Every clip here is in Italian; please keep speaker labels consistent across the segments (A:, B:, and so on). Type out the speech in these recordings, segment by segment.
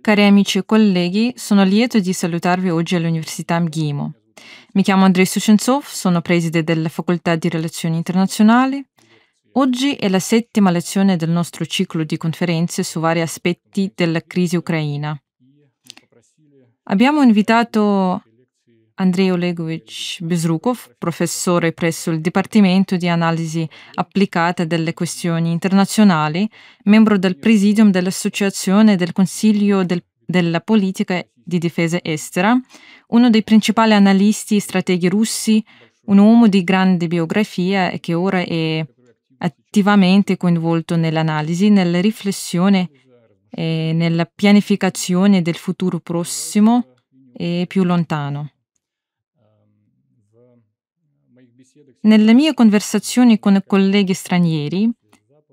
A: Cari amici e colleghi, sono lieto di salutarvi oggi all'Università MGIMO. Mi chiamo Andrei Sushensov, sono preside della Facoltà di Relazioni Internazionali. Oggi è la settima lezione del nostro ciclo di conferenze su vari aspetti della crisi ucraina. Abbiamo invitato Andrei Olegovich Bezrukov, professore presso il Dipartimento di Analisi Applicata delle Questioni Internazionali, membro del Presidium dell'Associazione del Consiglio del, della Politica di Difesa Estera, uno dei principali analisti strateghi russi, un uomo di grande biografia e che ora è attivamente coinvolto nell'analisi, nella riflessione e nella pianificazione del futuro prossimo e più lontano. Nelle mie conversazioni con colleghi stranieri,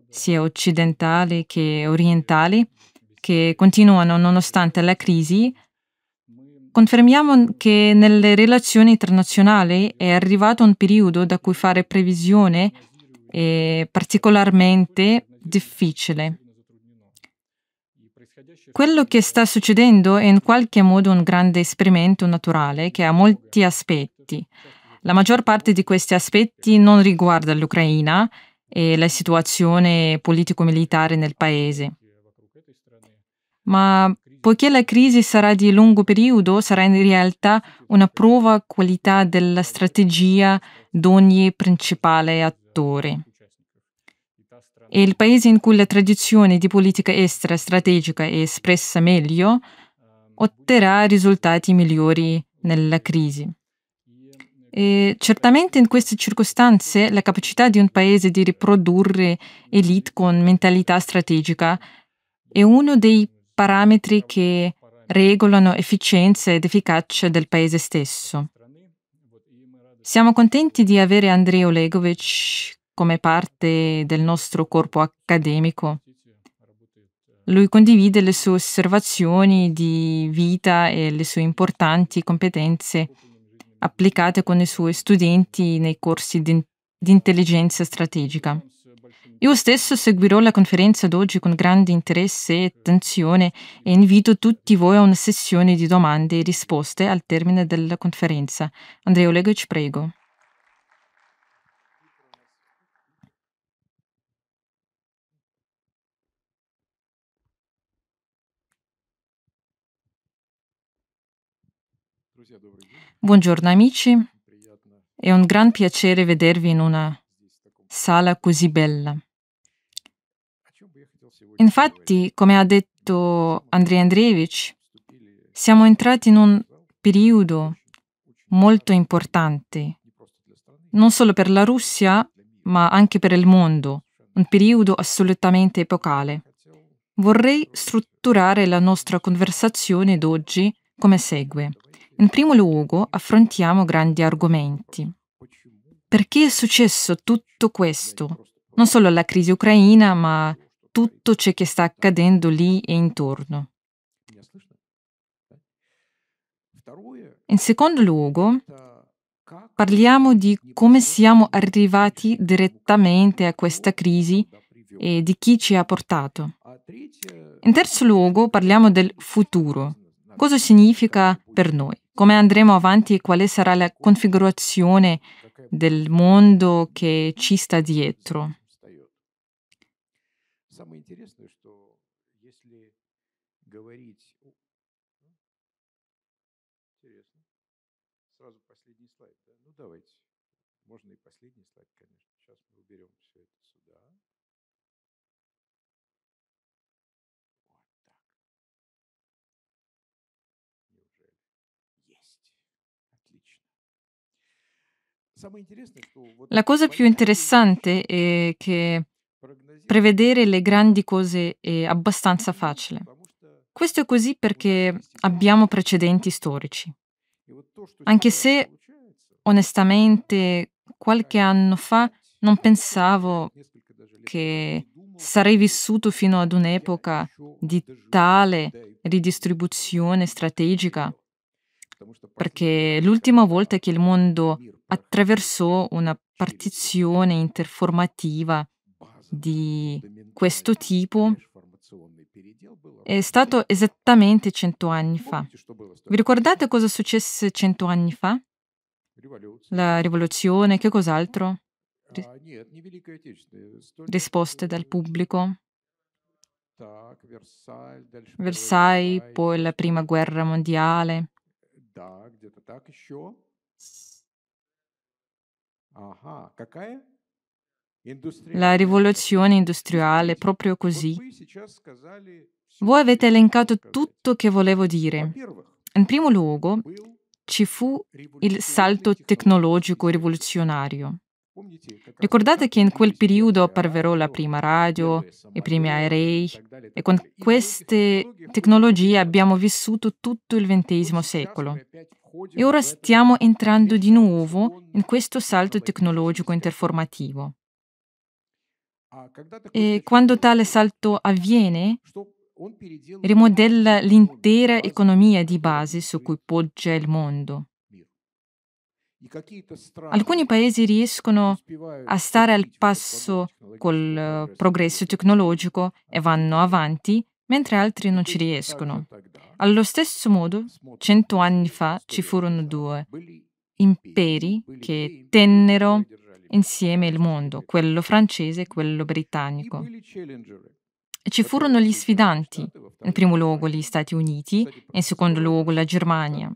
A: sia occidentali che orientali, che continuano nonostante la crisi, confermiamo che nelle relazioni internazionali è arrivato un periodo da cui fare previsione è particolarmente difficile. Quello che sta succedendo è in qualche modo un grande esperimento naturale che ha molti aspetti. La maggior parte di questi aspetti non riguarda l'Ucraina e la situazione politico-militare nel paese. Ma poiché la crisi sarà di lungo periodo, sarà in realtà una prova qualità della strategia di ogni principale attore. E il paese in cui la tradizione di politica estera strategica è espressa meglio otterrà risultati migliori nella crisi. E certamente in queste circostanze la capacità di un paese di riprodurre elite con mentalità strategica è uno dei parametri che regolano efficienza ed efficacia del paese stesso. Siamo contenti di avere Andrei Olegovich come parte del nostro corpo accademico. Lui condivide le sue osservazioni di vita e le sue importanti competenze applicate con i suoi studenti nei corsi di, di intelligenza strategica. Io stesso seguirò la conferenza d'oggi con grande interesse e attenzione e invito tutti voi a una sessione di domande e risposte al termine della conferenza. Andrea Olegovic, prego. Buongiorno amici, è un gran piacere vedervi in una sala così bella. Infatti, come ha detto Andrei Andreevich, siamo entrati in un periodo molto importante, non solo per la Russia, ma anche per il mondo, un periodo assolutamente epocale. Vorrei strutturare la nostra conversazione d'oggi come segue. In primo luogo affrontiamo grandi argomenti. Perché è successo tutto questo? Non solo la crisi ucraina, ma tutto ciò che sta accadendo lì e intorno. In secondo luogo, parliamo di come siamo arrivati direttamente a questa crisi e di chi ci ha portato. In terzo luogo, parliamo del futuro Cosa significa per noi? come andremo avanti e quale sarà la configurazione del mondo che ci sta dietro. Можно и последний слайд, La cosa più interessante è che prevedere le grandi cose è abbastanza facile. Questo è così perché abbiamo precedenti storici. Anche se onestamente qualche anno fa non pensavo che sarei vissuto fino ad un'epoca di tale ridistribuzione strategica, perché l'ultima volta che il mondo attraversò una partizione interformativa di questo tipo è stato esattamente cento anni fa. Vi ricordate cosa successe cento anni fa? La rivoluzione, che cos'altro? Risposte dal pubblico. Versailles, poi la prima guerra mondiale. La rivoluzione industriale, proprio così. Voi avete elencato tutto che volevo dire. In primo luogo, ci fu il salto tecnologico rivoluzionario. Ricordate che in quel periodo apparverò la prima radio, i primi aerei e con queste tecnologie abbiamo vissuto tutto il XX secolo. E ora stiamo entrando di nuovo in questo salto tecnologico interformativo. E quando tale salto avviene, rimodella l'intera economia di base su cui poggia il mondo. Alcuni paesi riescono a stare al passo col progresso tecnologico e vanno avanti, mentre altri non ci riescono. Allo stesso modo, cento anni fa ci furono due imperi che tennero insieme il mondo, quello francese e quello britannico. E ci furono gli sfidanti, in primo luogo gli Stati Uniti e in secondo luogo la Germania.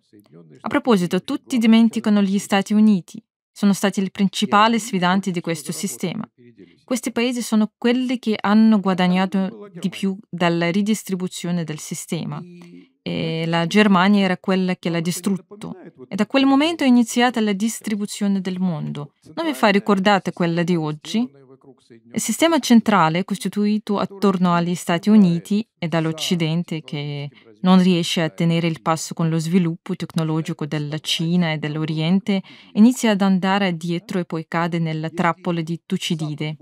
A: A proposito, tutti dimenticano gli Stati Uniti. Sono stati i principali sfidanti di questo sistema. Questi paesi sono quelli che hanno guadagnato di più dalla ridistribuzione del sistema e la Germania era quella che l'ha distrutto. E da quel momento è iniziata la distribuzione del mondo. Non vi fa ricordate quella di oggi? Il sistema centrale costituito attorno agli Stati Uniti e dall'Occidente che non riesce a tenere il passo con lo sviluppo tecnologico della Cina e dell'Oriente, inizia ad andare dietro e poi cade nella trappola di Tucidide.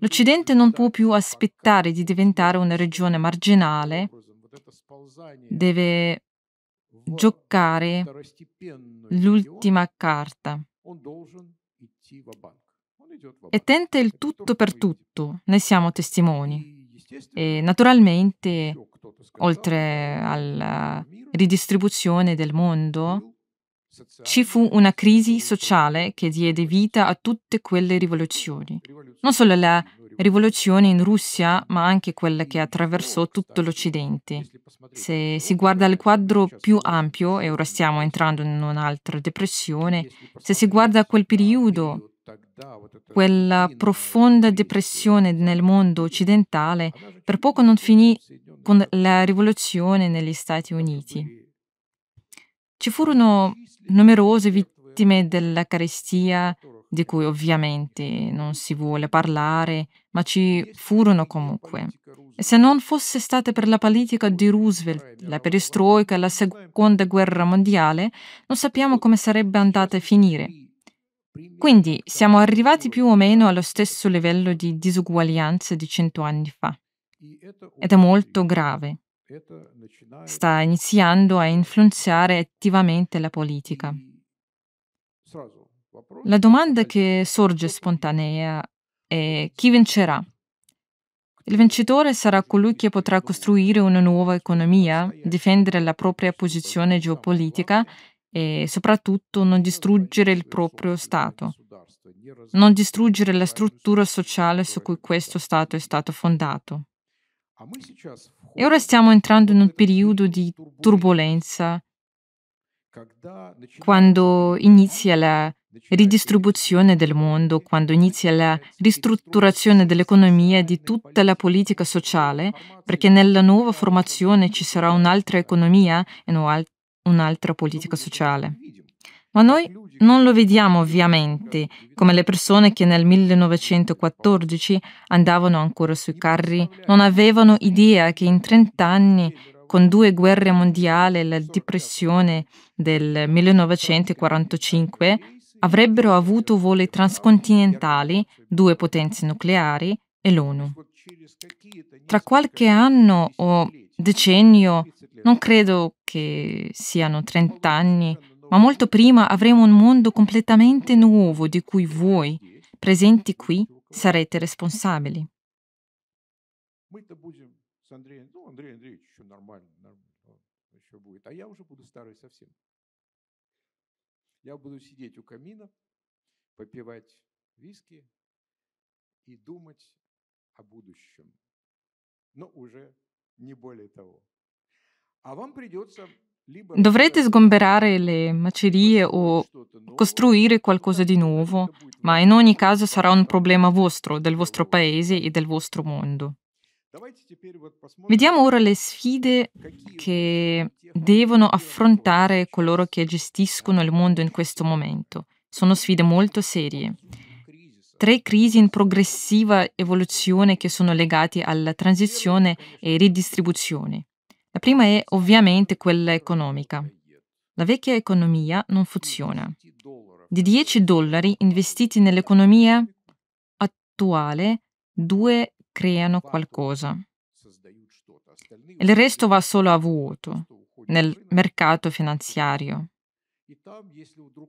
A: L'Occidente non può più aspettare di diventare una regione marginale, deve giocare l'ultima carta e tenta il tutto per tutto, ne siamo testimoni. E naturalmente, oltre alla ridistribuzione del mondo, ci fu una crisi sociale che diede vita a tutte quelle rivoluzioni. Non solo la rivoluzione in Russia, ma anche quella che attraversò tutto l'Occidente. Se si guarda il quadro più ampio, e ora stiamo entrando in un'altra depressione, se si guarda quel periodo quella profonda depressione nel mondo occidentale per poco non finì con la rivoluzione negli Stati Uniti. Ci furono numerose vittime della carestia, di cui ovviamente non si vuole parlare, ma ci furono comunque. E se non fosse stata per la politica di Roosevelt, la perestroika e la seconda guerra mondiale, non sappiamo come sarebbe andata a finire. Quindi siamo arrivati più o meno allo stesso livello di disuguaglianza di cento anni fa. Ed è molto grave. Sta iniziando a influenzare attivamente la politica. La domanda che sorge spontanea è chi vincerà? Il vincitore sarà colui che potrà costruire una nuova economia, difendere la propria posizione geopolitica e soprattutto non distruggere il proprio Stato, non distruggere la struttura sociale su cui questo Stato è stato fondato. E ora stiamo entrando in un periodo di turbolenza, quando inizia la ridistribuzione del mondo, quando inizia la ristrutturazione dell'economia e di tutta la politica sociale, perché nella nuova formazione ci sarà un'altra economia e un'altra politica sociale. Ma noi non lo vediamo ovviamente come le persone che nel 1914 andavano ancora sui carri non avevano idea che in 30 anni, con due guerre mondiali e la depressione del 1945, avrebbero avuto voli transcontinentali, due potenze nucleari e l'ONU. Tra qualche anno o decennio non credo che siano 30 anni, ma molto prima avremo un mondo completamente nuovo di cui voi, presenti qui, sarete responsabili.
B: ну. А. Я буду сидеть у камина, попивать виски и думать о будущем. Но уже не более того. А вам придется
A: Dovrete sgomberare le macerie o costruire qualcosa di nuovo, ma in ogni caso sarà un problema vostro, del vostro paese e del vostro mondo. Vediamo ora le sfide che devono affrontare coloro che gestiscono il mondo in questo momento. Sono sfide molto serie. Tre crisi in progressiva evoluzione che sono legate alla transizione e ridistribuzione. La prima è ovviamente quella economica. La vecchia economia non funziona. Di 10 dollari investiti nell'economia attuale, due creano qualcosa. Il resto va solo a vuoto nel mercato finanziario.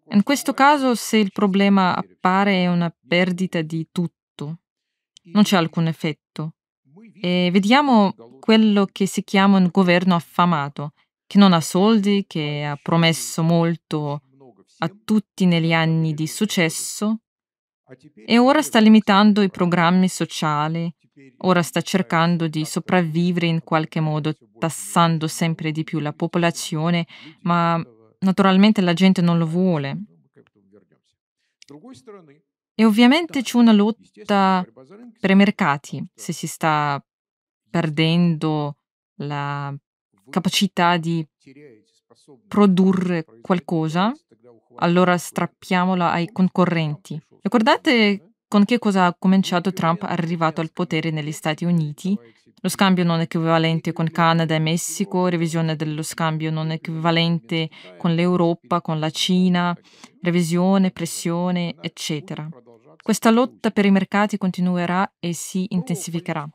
A: In questo caso, se il problema appare, è una perdita di tutto. Non c'è alcun effetto. E vediamo quello che si chiama un governo affamato, che non ha soldi, che ha promesso molto a tutti negli anni di successo e ora sta limitando i programmi sociali, ora sta cercando di sopravvivere in qualche modo, tassando sempre di più la popolazione, ma naturalmente la gente non lo vuole. E ovviamente c'è una lotta per i mercati, se si sta perdendo la capacità di produrre qualcosa, allora strappiamola ai concorrenti. Ricordate con che cosa ha cominciato Trump arrivato al potere negli Stati Uniti? Lo scambio non equivalente con Canada e Messico, revisione dello scambio non equivalente con l'Europa, con la Cina, revisione, pressione, eccetera. Questa lotta per i mercati continuerà e si intensificherà.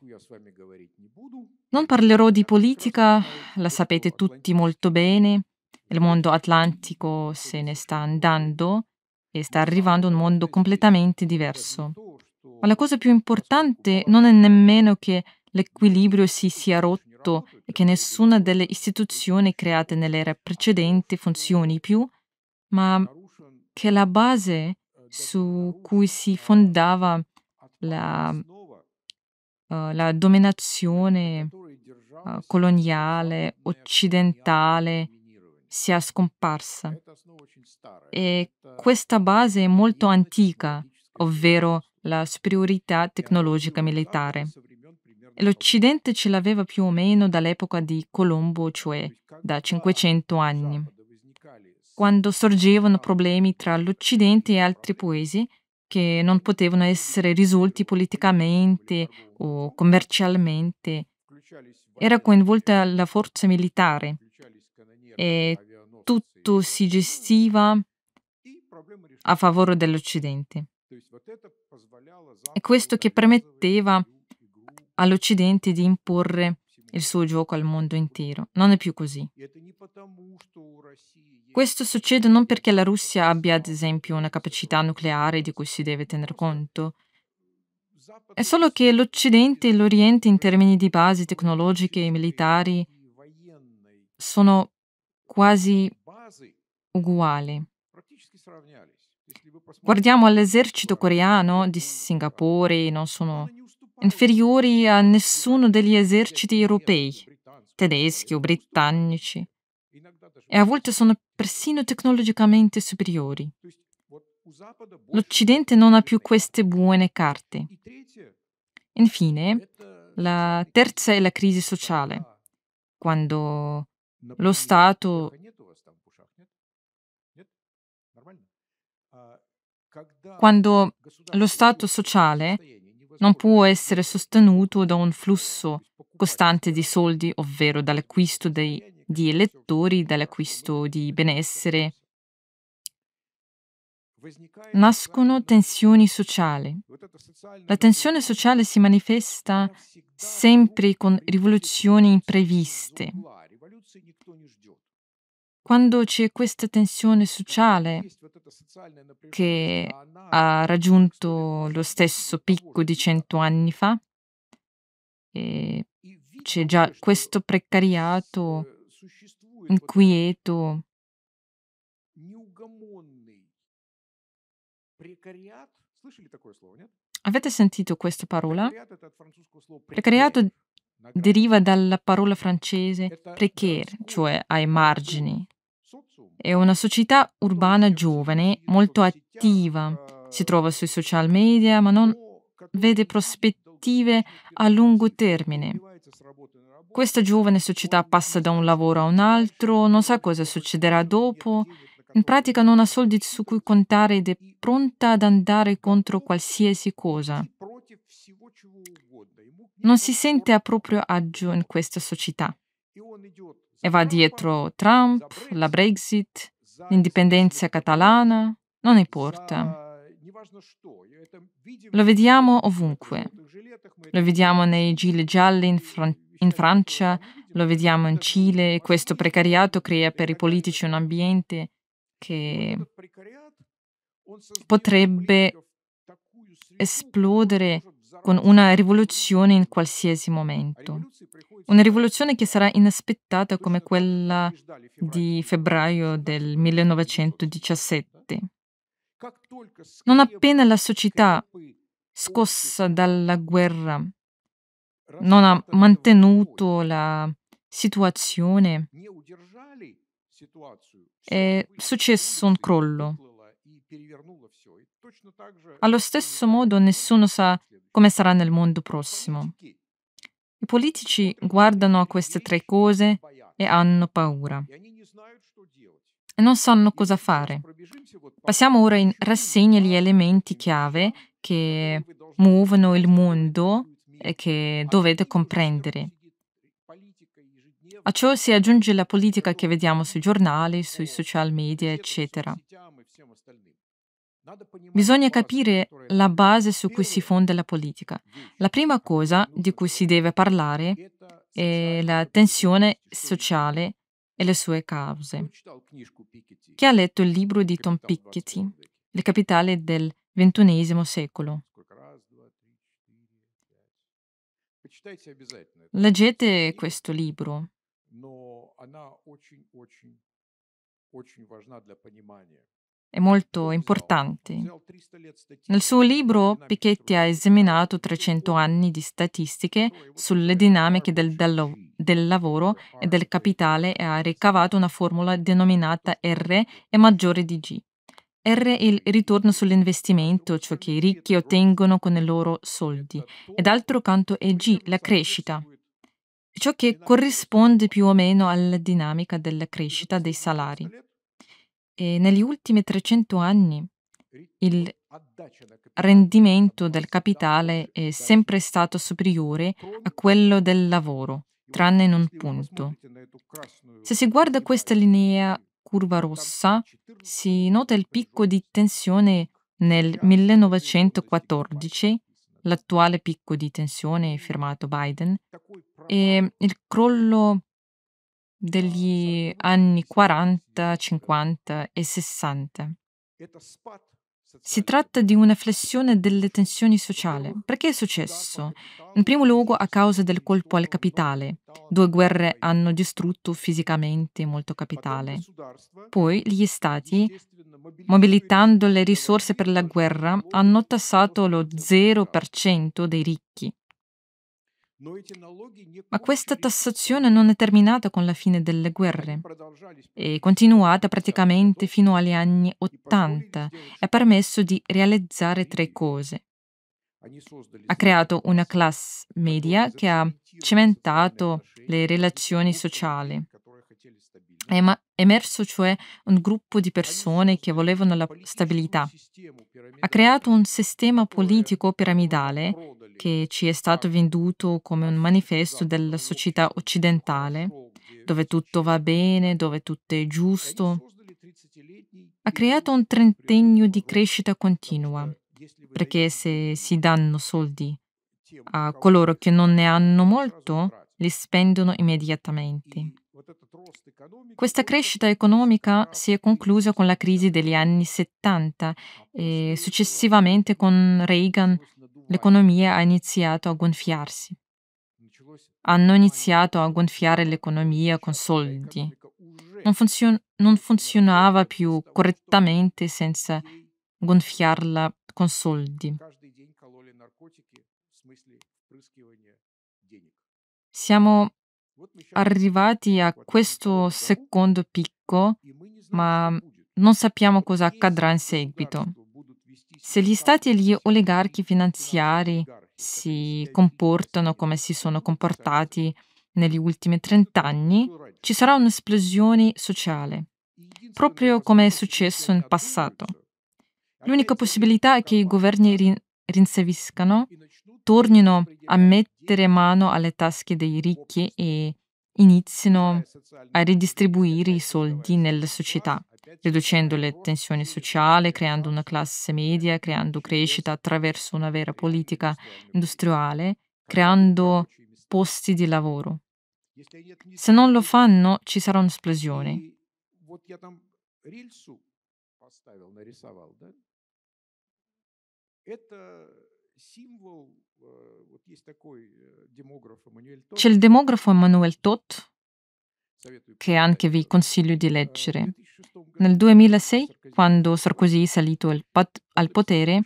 A: Non parlerò di politica, la sapete tutti molto bene. Il mondo atlantico se ne sta andando e sta arrivando un mondo completamente diverso. Ma la cosa più importante non è nemmeno che l'equilibrio si sia rotto e che nessuna delle istituzioni create nell'era precedente funzioni più, ma che la base su cui si fondava la, uh, la dominazione uh, coloniale occidentale sia scomparsa. E questa base è molto antica, ovvero la superiorità tecnologica militare. E l'Occidente ce l'aveva più o meno dall'epoca di Colombo, cioè da 500 anni quando sorgevano problemi tra l'Occidente e altri paesi che non potevano essere risolti politicamente o commercialmente. Era coinvolta la forza militare e tutto si gestiva a favore dell'Occidente. E questo che permetteva all'Occidente di imporre il suo gioco al mondo intero. Non è più così. Questo succede non perché la Russia abbia, ad esempio, una capacità nucleare di cui si deve tener conto. È solo che l'Occidente e l'Oriente in termini di basi tecnologiche e militari sono quasi uguali. Guardiamo all'esercito coreano di Singapore, non sono inferiori a nessuno degli eserciti europei, tedeschi o britannici, e a volte sono persino tecnologicamente superiori. L'Occidente non ha più queste buone carte. Infine, la terza è la crisi sociale, quando lo Stato quando lo Stato sociale non può essere sostenuto da un flusso costante di soldi, ovvero dall'acquisto dei, di elettori, dall'acquisto di benessere. Nascono tensioni sociali. La tensione sociale si manifesta sempre con rivoluzioni impreviste. Quando c'è questa tensione sociale che ha raggiunto lo stesso picco di cento anni fa, c'è già questo precariato inquieto. Avete sentito questa parola? Precariato deriva dalla parola francese précaire, cioè ai margini. È una società urbana giovane, molto attiva, si trova sui social media, ma non vede prospettive a lungo termine. Questa giovane società passa da un lavoro a un altro, non sa cosa succederà dopo, in pratica non ha soldi su cui contare ed è pronta ad andare contro qualsiasi cosa. Non si sente a proprio agio in questa società e va dietro Trump, la Brexit, l'indipendenza catalana, non importa. Lo vediamo ovunque. Lo vediamo nei gilet gialli in, Fran- in Francia, lo vediamo in Cile e questo precariato crea per i politici un ambiente che potrebbe esplodere con una rivoluzione in qualsiasi momento. Una rivoluzione che sarà inaspettata come quella di febbraio del 1917. Non appena la società, scossa dalla guerra, non ha mantenuto la situazione, è successo un crollo. Allo stesso modo nessuno sa come sarà nel mondo prossimo. I politici guardano a queste tre cose e hanno paura e non sanno cosa fare. Passiamo ora in rassegna gli elementi chiave che muovono il mondo e che dovete comprendere. A ciò si aggiunge la politica che vediamo sui giornali, sui social media, eccetera. Bisogna capire la base su cui si fonda la politica. La prima cosa di cui si deve parlare è la tensione sociale e le sue cause. Chi ha letto il libro di Tom Piketty, Le capitali del XXI secolo? Leggete questo libro. È molto importante. Nel suo libro Piketty ha esaminato 300 anni di statistiche sulle dinamiche del, del, del lavoro e del capitale e ha ricavato una formula denominata R è maggiore di G. R è il ritorno sull'investimento, ciò che i ricchi ottengono con i loro soldi, e d'altro canto è G, la crescita, ciò che corrisponde più o meno alla dinamica della crescita dei salari. E negli ultimi 300 anni il rendimento del capitale è sempre stato superiore a quello del lavoro, tranne in un punto. Se si guarda questa linea curva rossa, si nota il picco di tensione nel 1914, l'attuale picco di tensione firmato Biden, e il crollo degli anni 40, 50 e 60. Si tratta di una flessione delle tensioni sociali. Perché è successo? In primo luogo a causa del colpo al capitale. Due guerre hanno distrutto fisicamente molto capitale. Poi gli stati, mobilitando le risorse per la guerra, hanno tassato lo 0% dei ricchi. Ma questa tassazione non è terminata con la fine delle guerre, è continuata praticamente fino agli anni Ottanta. e ha permesso di realizzare tre cose. Ha creato una classe media che ha cementato le relazioni sociali. È emerso cioè un gruppo di persone che volevano la stabilità. Ha creato un sistema politico piramidale che ci è stato venduto come un manifesto della società occidentale, dove tutto va bene, dove tutto è giusto, ha creato un trentennio di crescita continua, perché se si danno soldi a coloro che non ne hanno molto, li spendono immediatamente. Questa crescita economica si è conclusa con la crisi degli anni 70 e successivamente con Reagan l'economia ha iniziato a gonfiarsi. hanno iniziato a gonfiare l'economia con soldi. Non, funzion- non funzionava più correttamente senza gonfiarla con soldi. Siamo arrivati a questo secondo picco, ma non sappiamo cosa accadrà in seguito. Se gli stati e gli oligarchi finanziari si comportano come si sono comportati negli ultimi trent'anni, ci sarà un'esplosione sociale, proprio come è successo in passato. L'unica possibilità è che i governi rin- rinseviscano, tornino a mettere mano alle tasche dei ricchi e inizino a ridistribuire i soldi nelle società, riducendo le tensioni sociali, creando una classe media, creando crescita attraverso una vera politica industriale, creando posti di lavoro. Se non lo fanno, ci sarà un'esplosione. C'è il demografo Emmanuel Tot, che anche vi consiglio di leggere. Nel 2006, quando Sarkozy è salito al potere,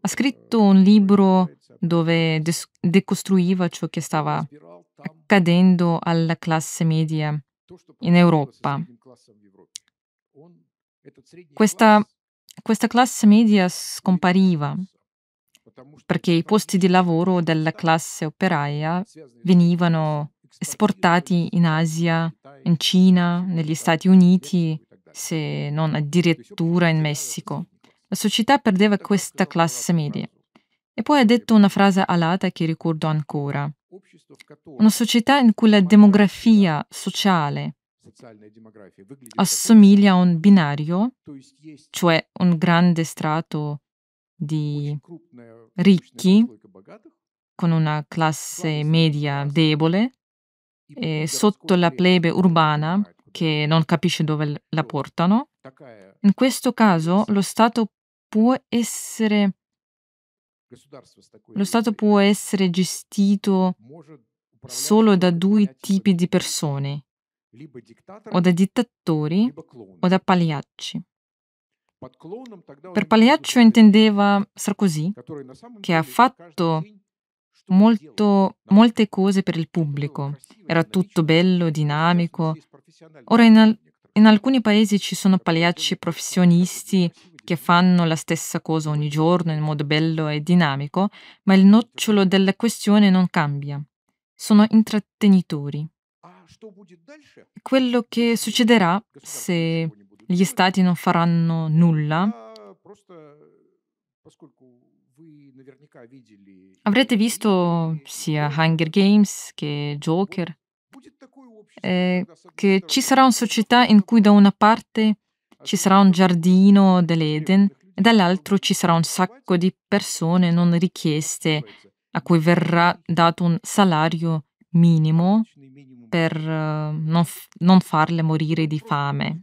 A: ha scritto un libro dove decostruiva ciò che stava accadendo alla classe media in Europa. Questa, questa classe media scompariva perché i posti di lavoro della classe operaia venivano esportati in Asia, in Cina, negli Stati Uniti, se non addirittura in Messico. La società perdeva questa classe media. E poi ha detto una frase alata che ricordo ancora. Una società in cui la demografia sociale assomiglia a un binario, cioè un grande strato di ricchi con una classe media debole e sotto la plebe urbana che non capisce dove la portano. In questo caso lo Stato può essere lo Stato può essere gestito solo da due tipi di persone, o da dittatori o da pagliacci. Per pagliaccio intendeva Sarkozy, che ha fatto molto, molte cose per il pubblico. Era tutto bello, dinamico. Ora in, al- in alcuni paesi ci sono pagliacci professionisti che fanno la stessa cosa ogni giorno in modo bello e dinamico, ma il nocciolo della questione non cambia. Sono intrattenitori. Quello che succederà se gli stati non faranno nulla. Avrete visto sia Hunger Games che Joker, eh, che ci sarà una società in cui da una parte ci sarà un giardino dell'Eden e dall'altro ci sarà un sacco di persone non richieste a cui verrà dato un salario minimo per uh, non, f- non farle morire di fame.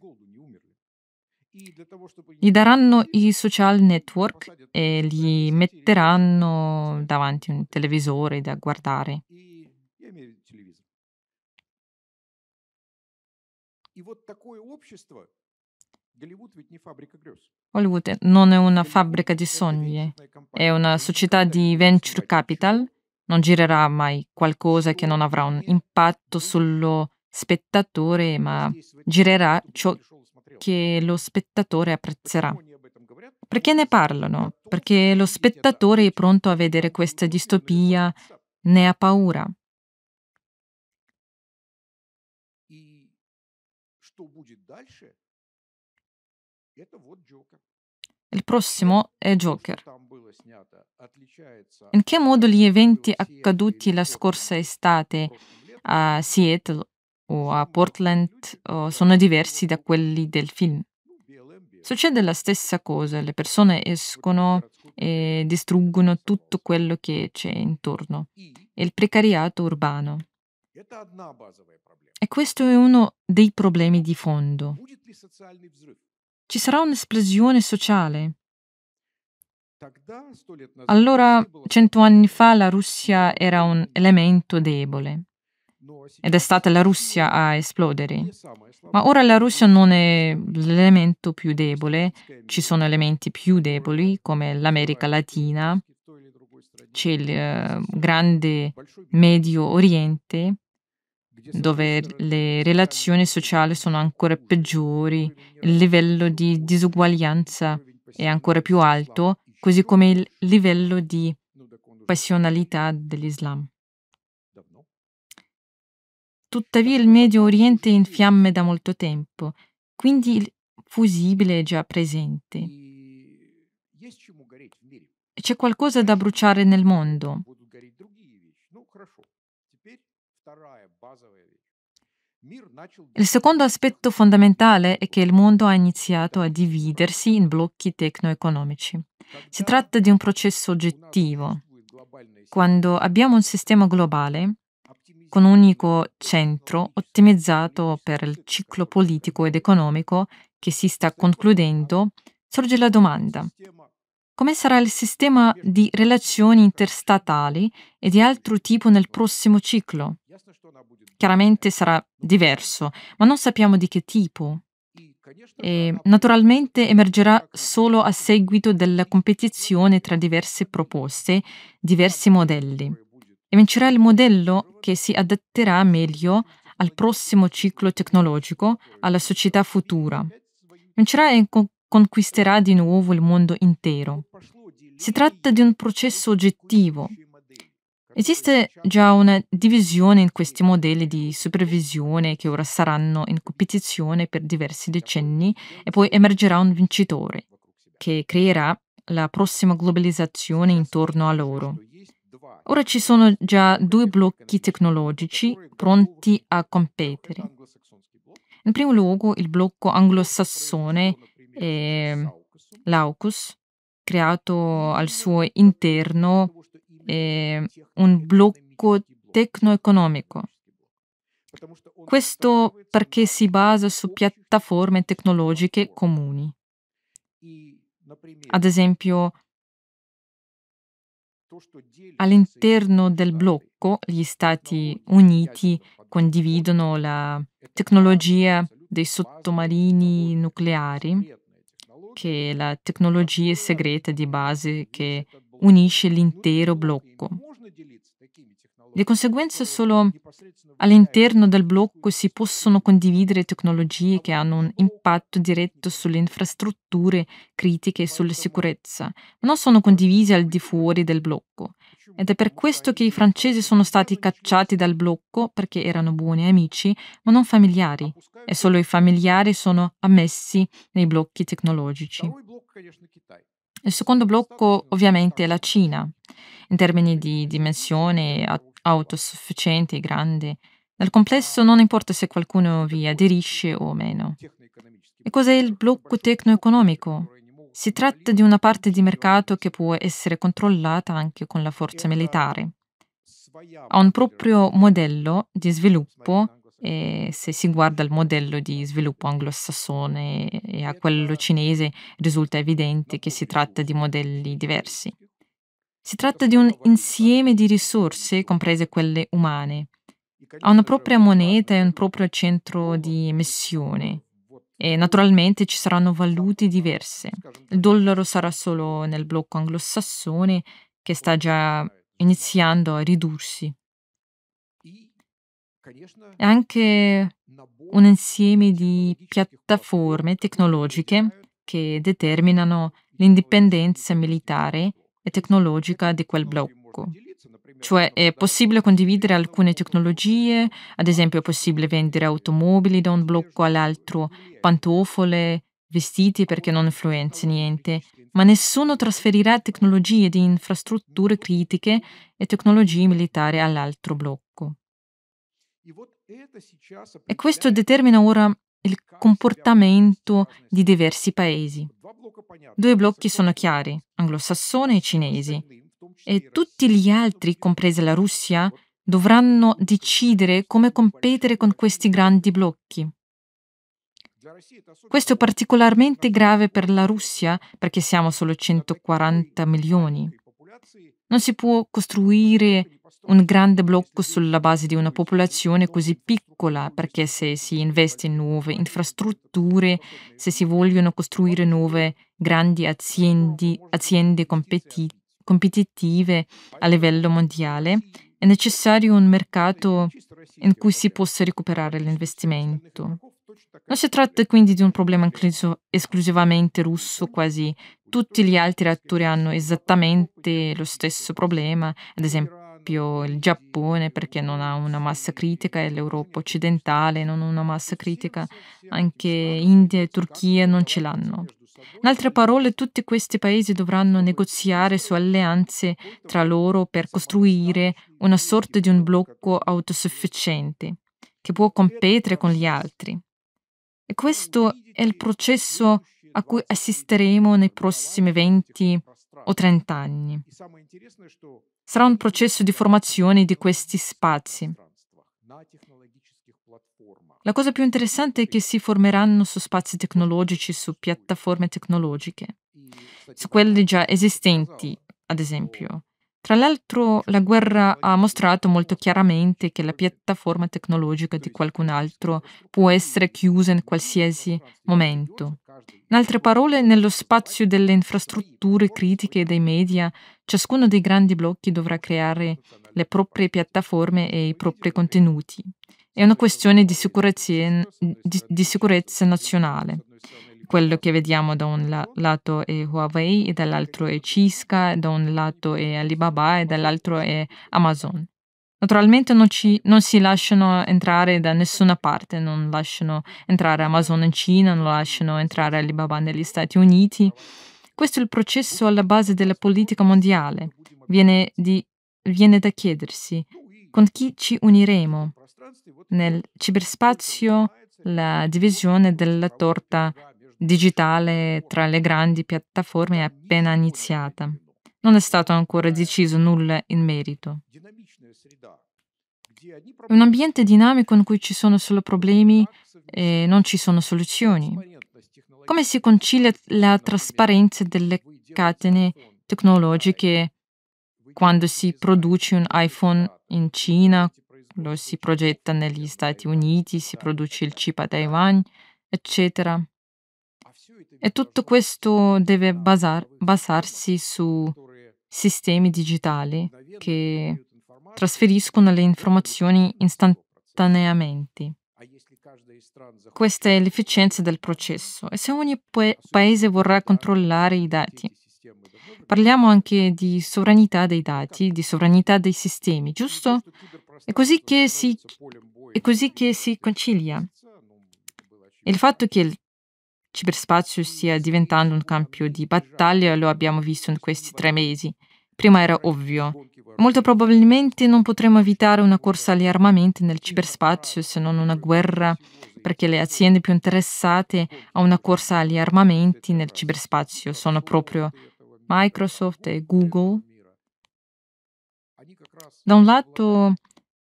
A: Gli daranno i social network e gli metteranno davanti un televisore da guardare. Hollywood non è una fabbrica di sogni, è una società di venture capital. Non girerà mai qualcosa che non avrà un impatto sullo spettatore, ma girerà ciò che lo spettatore apprezzerà. Perché ne parlano? Perché lo spettatore è pronto a vedere questa distopia, ne ha paura. Il prossimo è Joker. In che modo gli eventi accaduti la scorsa estate a Seattle o a Portland o sono diversi da quelli del film. Succede la stessa cosa, le persone escono e distruggono tutto quello che c'è intorno. Il precariato urbano. E questo è uno dei problemi di fondo. Ci sarà un'esplosione sociale. Allora, cento anni fa, la Russia era un elemento debole. Ed è stata la Russia a esplodere. Ma ora la Russia non è l'elemento più debole, ci sono elementi più deboli come l'America Latina, c'è il uh, grande Medio Oriente dove le relazioni sociali sono ancora peggiori, il livello di disuguaglianza è ancora più alto, così come il livello di passionalità dell'Islam. Tuttavia il Medio Oriente è in fiamme da molto tempo, quindi il fusibile è già presente. C'è qualcosa da bruciare nel mondo. Il secondo aspetto fondamentale è che il mondo ha iniziato a dividersi in blocchi tecno-economici. Si tratta di un processo oggettivo. Quando abbiamo un sistema globale, con un unico centro ottimizzato per il ciclo politico ed economico che si sta concludendo, sorge la domanda. Come sarà il sistema di relazioni interstatali e di altro tipo nel prossimo ciclo? Chiaramente sarà diverso, ma non sappiamo di che tipo. E naturalmente emergerà solo a seguito della competizione tra diverse proposte, diversi modelli e vincerà il modello che si adatterà meglio al prossimo ciclo tecnologico, alla società futura. Vincerà e con- conquisterà di nuovo il mondo intero. Si tratta di un processo oggettivo. Esiste già una divisione in questi modelli di supervisione che ora saranno in competizione per diversi decenni e poi emergerà un vincitore che creerà la prossima globalizzazione intorno a loro. Ora ci sono già due blocchi tecnologici pronti a competere. In primo luogo il blocco anglosassone e l'AUKUS, creato al suo interno un blocco tecno-economico. Questo perché si basa su piattaforme tecnologiche comuni. Ad esempio, All'interno del blocco gli Stati Uniti condividono la tecnologia dei sottomarini nucleari, che è la tecnologia segreta di base che unisce l'intero blocco. Di conseguenza solo all'interno del blocco si possono condividere tecnologie che hanno un impatto diretto sulle infrastrutture critiche e sulla sicurezza, ma non sono condivise al di fuori del blocco. Ed è per questo che i francesi sono stati cacciati dal blocco perché erano buoni amici, ma non familiari, e solo i familiari sono ammessi nei blocchi tecnologici. Il secondo blocco ovviamente è la Cina, in termini di dimensione autosufficiente e grande. Nel complesso non importa se qualcuno vi aderisce o meno. E cos'è il blocco tecno-economico? Si tratta di una parte di mercato che può essere controllata anche con la forza militare. Ha un proprio modello di sviluppo e se si guarda il modello di sviluppo anglosassone e a quello cinese risulta evidente che si tratta di modelli diversi. Si tratta di un insieme di risorse, comprese quelle umane. Ha una propria moneta e un proprio centro di emissione. E naturalmente ci saranno valute diverse. Il dollaro sarà solo nel blocco anglosassone che sta già iniziando a ridursi. È anche un insieme di piattaforme tecnologiche che determinano l'indipendenza militare e tecnologica di quel blocco. Cioè è possibile condividere alcune tecnologie, ad esempio è possibile vendere automobili da un blocco all'altro, pantofole, vestiti perché non influenza niente, ma nessuno trasferirà tecnologie di infrastrutture critiche e tecnologie militari all'altro blocco. E questo determina ora il comportamento di diversi paesi. Due blocchi sono chiari, anglosassone e cinesi, e tutti gli altri, compresa la Russia, dovranno decidere come competere con questi grandi blocchi. Questo è particolarmente grave per la Russia perché siamo solo 140 milioni. Non si può costruire un grande blocco sulla base di una popolazione così piccola, perché se si investe in nuove infrastrutture, se si vogliono costruire nuove grandi aziende, aziende competi- competitive a livello mondiale, è necessario un mercato in cui si possa recuperare l'investimento. Non si tratta quindi di un problema esclusivamente russo, quasi tutti gli altri attori hanno esattamente lo stesso problema, ad esempio il Giappone perché non ha una massa critica e l'Europa occidentale non ha una massa critica, anche India e Turchia non ce l'hanno. In altre parole, tutti questi paesi dovranno negoziare su alleanze tra loro per costruire una sorta di un blocco autosufficiente che può competere con gli altri. E questo è il processo a cui assisteremo nei prossimi 20 o 30 anni. Sarà un processo di formazione di questi spazi. La cosa più interessante è che si formeranno su spazi tecnologici, su piattaforme tecnologiche, su quelle già esistenti, ad esempio. Tra l'altro, la guerra ha mostrato molto chiaramente che la piattaforma tecnologica di qualcun altro può essere chiusa in qualsiasi momento. In altre parole, nello spazio delle infrastrutture critiche e dei media, ciascuno dei grandi blocchi dovrà creare le proprie piattaforme e i propri contenuti. È una questione di sicurezza, di, di sicurezza nazionale. Quello che vediamo da un la- lato è Huawei e dall'altro è Cisca, da un lato è Alibaba e dall'altro è Amazon. Naturalmente non, ci, non, si lasciano entrare da nessuna parte, non lasciano entrare Amazon in Cina, non lasciano entrare Alibaba negli Stati Uniti. Questo è il processo alla base della politica mondiale. Viene, di, viene da chiedersi con chi ci uniremo, nel ciberspazio la divisione della torta digitale tra le grandi piattaforme è appena iniziata. Non è stato ancora deciso nulla in merito. È un ambiente dinamico in cui ci sono solo problemi e non ci sono soluzioni. Come si concilia la trasparenza delle catene tecnologiche quando si produce un iPhone in Cina lo si progetta negli Stati Uniti, si produce il chip a Taiwan, eccetera. E tutto questo deve basar, basarsi su sistemi digitali che trasferiscono le informazioni istantaneamente. Questa è l'efficienza del processo e se ogni paese vorrà controllare i dati, parliamo anche di sovranità dei dati, di sovranità dei sistemi, giusto? È così che si, è così che si concilia. Il fatto che il ciberspazio stia diventando un campo di battaglia lo abbiamo visto in questi tre mesi. Prima era ovvio. Molto probabilmente non potremo evitare una corsa agli armamenti nel ciberspazio se non una guerra, perché le aziende più interessate a una corsa agli armamenti nel ciberspazio sono proprio Microsoft e Google. Da un lato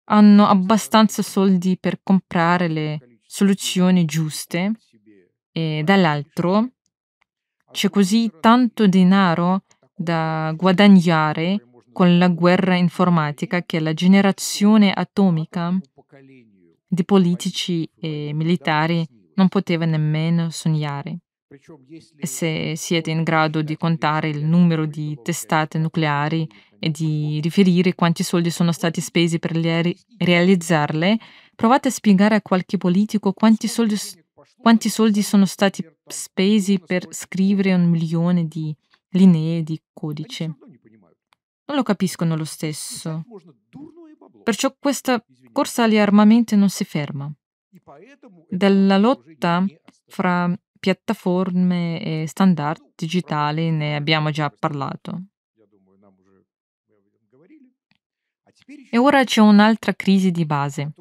A: hanno abbastanza soldi per comprare le soluzioni giuste e dall'altro c'è così tanto denaro da guadagnare con la guerra informatica che la generazione atomica di politici e militari non poteva nemmeno sognare. Se siete in grado di contare il numero di testate nucleari e di riferire quanti soldi sono stati spesi per realizzarle, provate a spiegare a qualche politico quanti soldi, quanti soldi sono stati spesi per scrivere un milione di linee di codice. Non lo capiscono lo stesso. Perciò questa corsa agli armamenti non si ferma. Della lotta fra piattaforme e standard digitali ne abbiamo già parlato. E ora c'è un'altra crisi di base.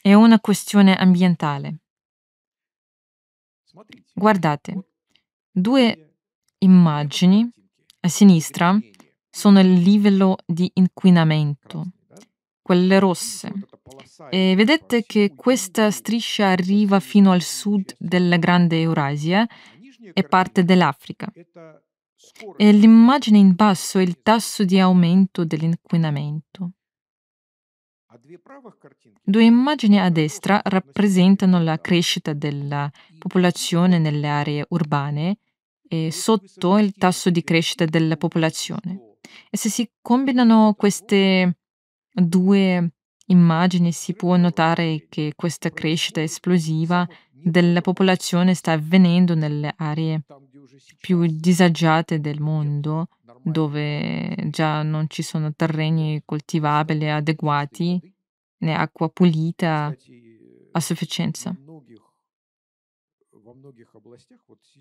A: È una questione ambientale. Guardate, due immagini a sinistra sono il livello di inquinamento, quelle rosse e vedete che questa striscia arriva fino al sud della grande Eurasia e parte dell'Africa. e l'immagine in basso è il tasso di aumento dell'inquinamento. Due immagini a destra rappresentano la crescita della popolazione nelle aree urbane e sotto il tasso di crescita della popolazione. E se si combinano queste due immagini si può notare che questa crescita esplosiva della popolazione sta avvenendo nelle aree più disagiate del mondo, dove già non ci sono terreni coltivabili adeguati né acqua pulita a sufficienza.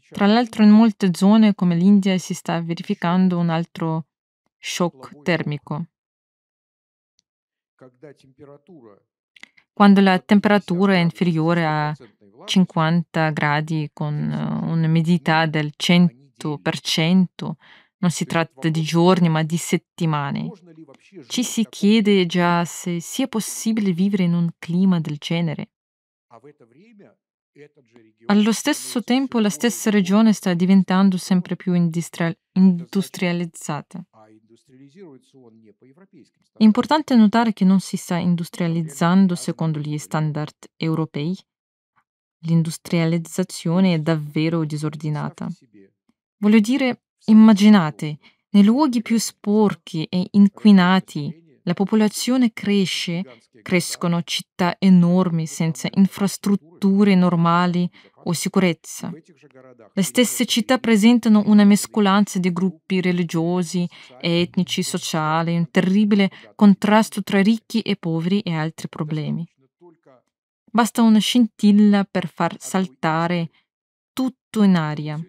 A: Tra l'altro in molte zone come l'India si sta verificando un altro shock termico. Quando la temperatura è inferiore a 50 gradi con eh, un'umidità del 100%, non si tratta di giorni ma di settimane. Ci si chiede già se sia possibile vivere in un clima del genere. Allo stesso tempo la stessa regione sta diventando sempre più industrializzata. È importante notare che non si sta industrializzando secondo gli standard europei. L'industrializzazione è davvero disordinata. Voglio dire, immaginate, nei luoghi più sporchi e inquinati la popolazione cresce, crescono città enormi senza infrastrutture normali o sicurezza. Le stesse città presentano una mescolanza di gruppi religiosi, etnici, sociali, un terribile contrasto tra ricchi e poveri e altri problemi. Basta una scintilla per far saltare tutto in aria.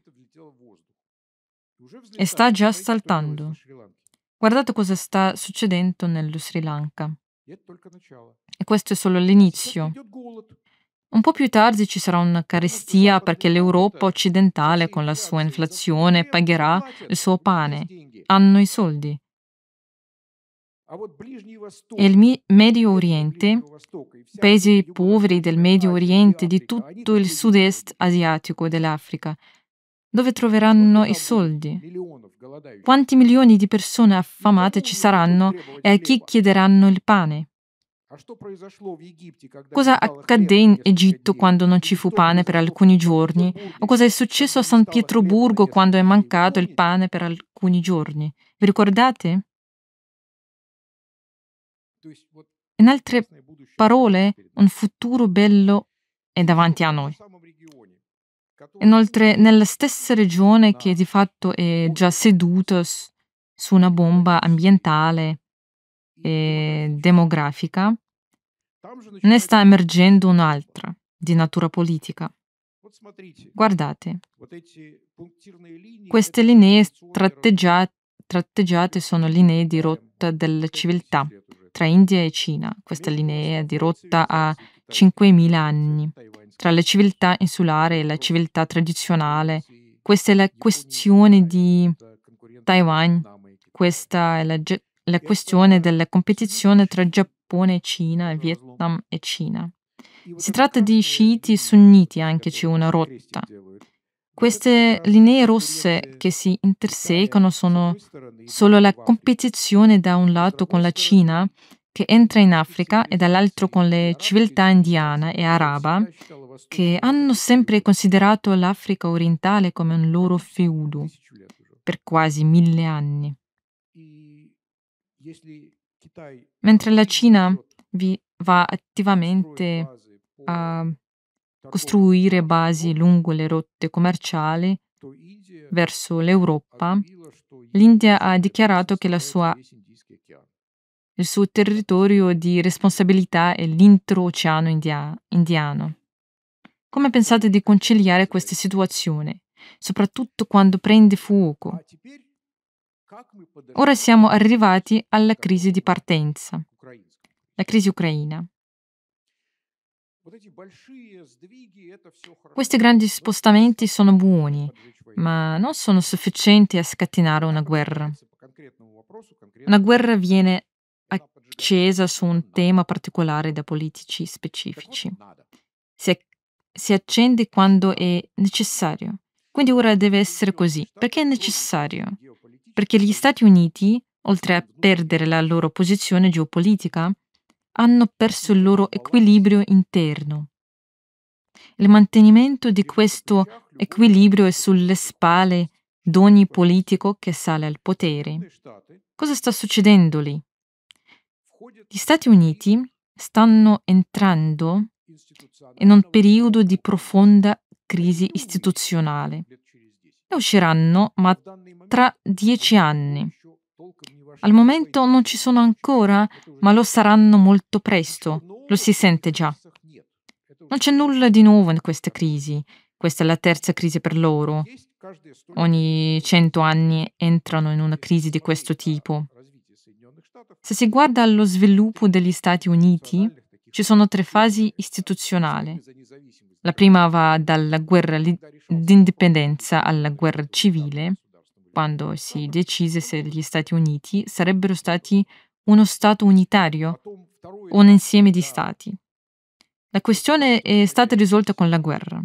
A: E sta già saltando. Guardate cosa sta succedendo nello Sri Lanka. E questo è solo l'inizio. Un po' più tardi ci sarà una carestia perché l'Europa occidentale con la sua inflazione pagherà il suo pane. Hanno i soldi. E il Medio Oriente, paesi poveri del Medio Oriente, di tutto il sud-est asiatico dell'Africa, dove troveranno i soldi? Quanti milioni di persone affamate ci saranno e a chi chiederanno il pane? Cosa accadde in Egitto quando non ci fu pane per alcuni giorni? O cosa è successo a San Pietroburgo quando è mancato il pane per alcuni giorni? Vi ricordate? In altre parole, un futuro bello è davanti a noi. Inoltre, nella stessa regione che di fatto è già seduta su una bomba ambientale e demografica, ne sta emergendo un'altra di natura politica. Guardate, queste linee tratteggiate, tratteggiate sono linee di rotta della civiltà tra India e Cina. Questa linea di rotta ha 5.000 anni. Tra la civiltà insulare e la civiltà tradizionale, questa è la questione di Taiwan, questa è la, la questione della competizione tra Giappone e Cina, Vietnam e Cina. Si tratta di sciiti e sunniti, anche c'è una rotta. Queste linee rosse che si intersecano sono solo la competizione da un lato con la Cina, che entra in Africa, e dall'altro con le civiltà indiana e araba, che hanno sempre considerato l'Africa orientale come un loro feudo per quasi mille anni. Mentre la Cina vi va attivamente a costruire basi lungo le rotte commerciali verso l'Europa, l'India ha dichiarato che sua, il suo territorio di responsabilità è l'intero oceano india, indiano. Come pensate di conciliare questa situazione, soprattutto quando prende fuoco? Ora siamo arrivati alla crisi di partenza, la crisi ucraina. Questi grandi spostamenti sono buoni, ma non sono sufficienti a scatenare una guerra. Una guerra viene accesa su un tema particolare da politici specifici. Si, si accende quando è necessario, Quindi ora deve essere così. Perché è necessario? Perché gli Stati Uniti, oltre a perdere la loro posizione geopolitica, hanno perso il loro equilibrio interno. Il mantenimento di questo equilibrio è sulle spalle di ogni politico che sale al potere. Cosa sta succedendo lì? Gli Stati Uniti stanno entrando in un periodo di profonda crisi istituzionale. Ne usciranno, ma tra dieci anni. Al momento non ci sono ancora, ma lo saranno molto presto. Lo si sente già. Non c'è nulla di nuovo in questa crisi. Questa è la terza crisi per loro. Ogni cento anni entrano in una crisi di questo tipo. Se si guarda allo sviluppo degli Stati Uniti, ci sono tre fasi istituzionali. La prima va dalla guerra d'indipendenza alla guerra civile, quando si decise se gli Stati Uniti sarebbero stati uno Stato unitario o un insieme di Stati. La questione è stata risolta con la guerra.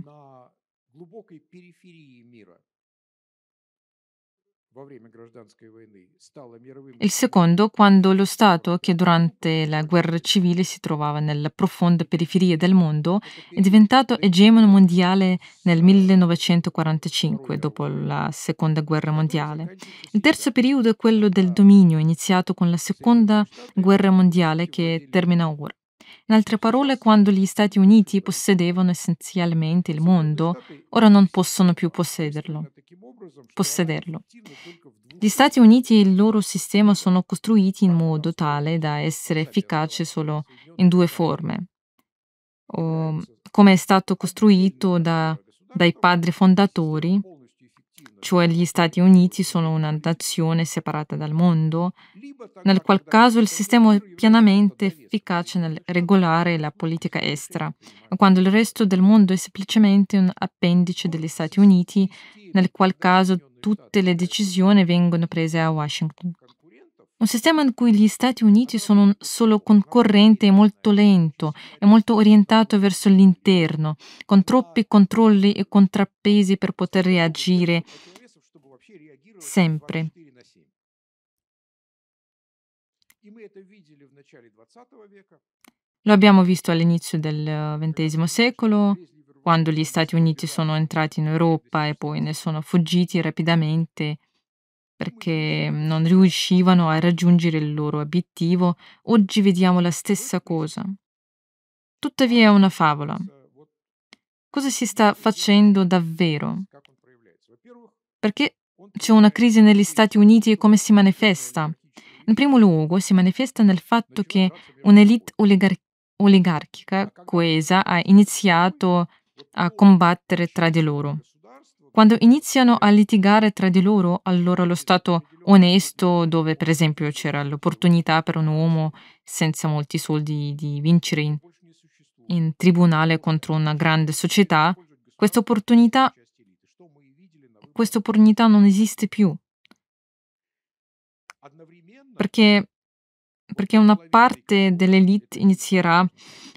A: Il secondo, quando lo Stato, che durante la guerra civile si trovava nella profonda periferia del mondo, è diventato egemono mondiale nel 1945, dopo la seconda guerra mondiale. Il terzo periodo è quello del dominio, iniziato con la seconda guerra mondiale che termina ora. In altre parole, quando gli Stati Uniti possedevano essenzialmente il mondo, ora non possono più possederlo. possederlo. Gli Stati Uniti e il loro sistema sono costruiti in modo tale da essere efficaci solo in due forme. O, come è stato costruito da, dai padri fondatori, cioè gli Stati Uniti sono una nazione separata dal mondo, nel qual caso il sistema è pienamente efficace nel regolare la politica estera, quando il resto del mondo è semplicemente un appendice degli Stati Uniti, nel qual caso tutte le decisioni vengono prese a Washington. Un sistema in cui gli Stati Uniti sono un solo concorrente è molto lento e molto orientato verso l'interno, con troppi controlli e contrappesi per poter reagire sempre. Lo abbiamo visto all'inizio del XX secolo, quando gli Stati Uniti sono entrati in Europa e poi ne sono fuggiti rapidamente perché non riuscivano a raggiungere il loro obiettivo, oggi vediamo la stessa cosa. Tuttavia è una favola. Cosa si sta facendo davvero? Perché c'è una crisi negli Stati Uniti e come si manifesta? In primo luogo si manifesta nel fatto che un'elite oligar- oligarchica coesa ha iniziato a combattere tra di loro. Quando iniziano a litigare tra di loro, allora lo Stato onesto, dove per esempio c'era l'opportunità per un uomo senza molti soldi di vincere in, in tribunale contro una grande società, questa opportunità, questa opportunità non esiste più. Perché, perché una parte dell'elite inizierà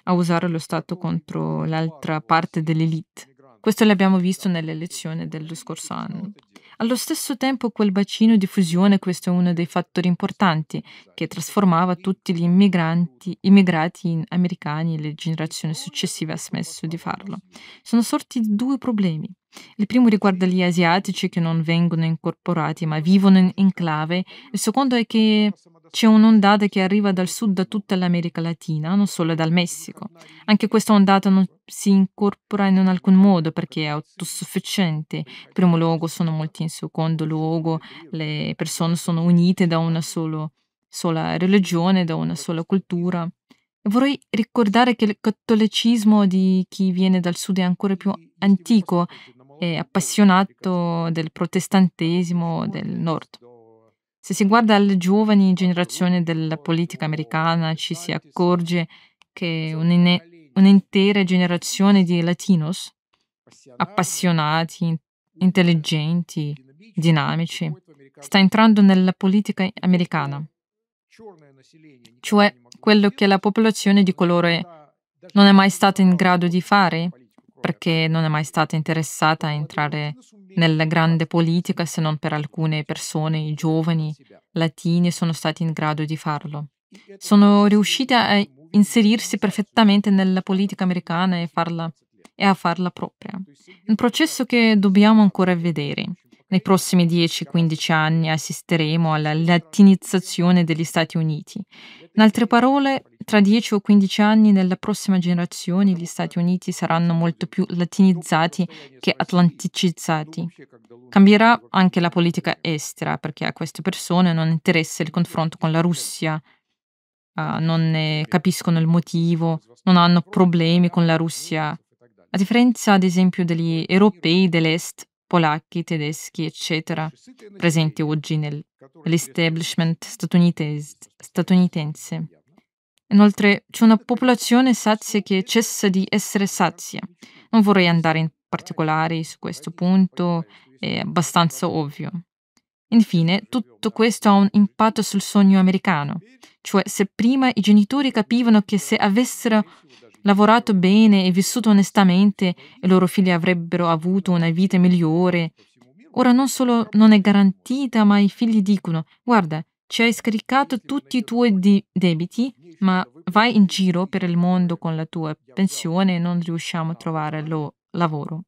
A: a usare lo Stato contro l'altra parte dell'elite. Questo l'abbiamo visto nelle elezioni dello scorso anno. Allo stesso tempo quel bacino di fusione, questo è uno dei fattori importanti che trasformava tutti gli immigranti, immigrati in americani e le generazioni successive ha smesso di farlo. Sono sorti due problemi. Il primo riguarda gli asiatici che non vengono incorporati ma vivono in enclave. Il secondo è che c'è un'ondata che arriva dal sud da tutta l'America Latina, non solo dal Messico. Anche questa ondata non si incorpora in alcun modo perché è autosufficiente. In primo luogo sono molti, in secondo luogo le persone sono unite da una solo, sola religione, da una sola cultura. Vorrei ricordare che il cattolicismo di chi viene dal sud è ancora più antico e appassionato del protestantesimo del nord. Se si guarda alle giovani generazioni della politica americana, ci si accorge che un'intera generazione di latinos, appassionati, intelligenti, dinamici, sta entrando nella politica americana, cioè quello che la popolazione di colore non è mai stata in grado di fare perché non è mai stata interessata a entrare nella grande politica se non per alcune persone giovani latine sono stati in grado di farlo. Sono riusciti a inserirsi perfettamente nella politica americana e, farla, e a farla propria. Un processo che dobbiamo ancora vedere. Nei prossimi 10-15 anni assisteremo alla latinizzazione degli Stati Uniti. In altre parole, tra 10 o 15 anni, nella prossima generazione, gli Stati Uniti saranno molto più latinizzati che atlanticizzati. Cambierà anche la politica estera, perché a queste persone non interessa il confronto con la Russia, uh, non ne capiscono il motivo, non hanno problemi con la Russia, a differenza ad esempio degli europei dell'Est polacchi, tedeschi, eccetera, presenti oggi nell'establishment statunitense. Inoltre c'è una popolazione sazia che cessa di essere sazia. Non vorrei andare in particolari su questo punto, è abbastanza ovvio. Infine, tutto questo ha un impatto sul sogno americano, cioè se prima i genitori capivano che se avessero lavorato bene e vissuto onestamente, i loro figli avrebbero avuto una vita migliore. Ora non solo non è garantita, ma i figli dicono: Guarda, ci hai scaricato tutti i tuoi di- debiti, ma vai in giro per il mondo con la tua pensione e non riusciamo a trovare lo lavoro.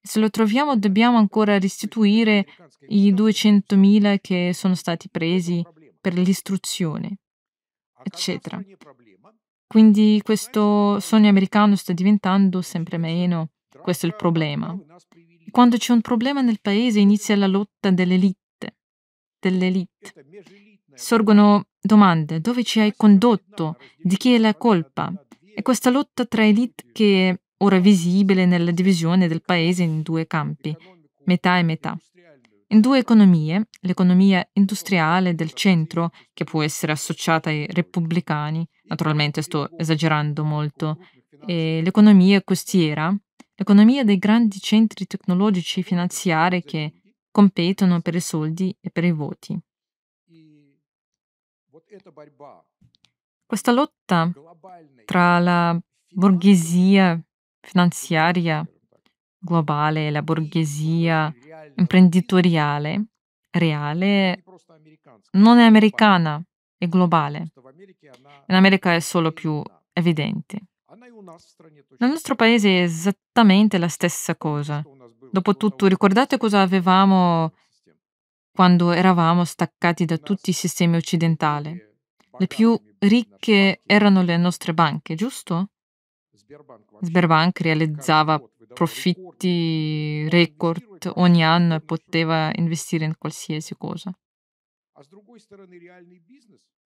A: Se lo troviamo, dobbiamo ancora restituire i 200.000 che sono stati presi per l'istruzione, eccetera. Quindi questo sogno americano sta diventando sempre meno, questo è il problema. Quando c'è un problema nel paese inizia la lotta dell'elite, dell'elite. Sorgono domande, dove ci hai condotto, di chi è la colpa? E questa lotta tra elite che è ora visibile nella divisione del paese in due campi, metà e metà. In due economie, l'economia industriale del centro, che può essere associata ai repubblicani, naturalmente sto esagerando molto, e l'economia costiera, l'economia dei grandi centri tecnologici e finanziari che competono per i soldi e per i voti. Questa lotta tra la borghesia finanziaria globale la borghesia imprenditoriale reale non è americana, è globale. In America è solo più evidente. Nel nostro paese è esattamente la stessa cosa. Dopotutto, ricordate cosa avevamo quando eravamo staccati da tutti i sistemi occidentali? Le più ricche erano le nostre banche, giusto? Sberbank realizzava profitti record ogni anno e poteva investire in qualsiasi cosa.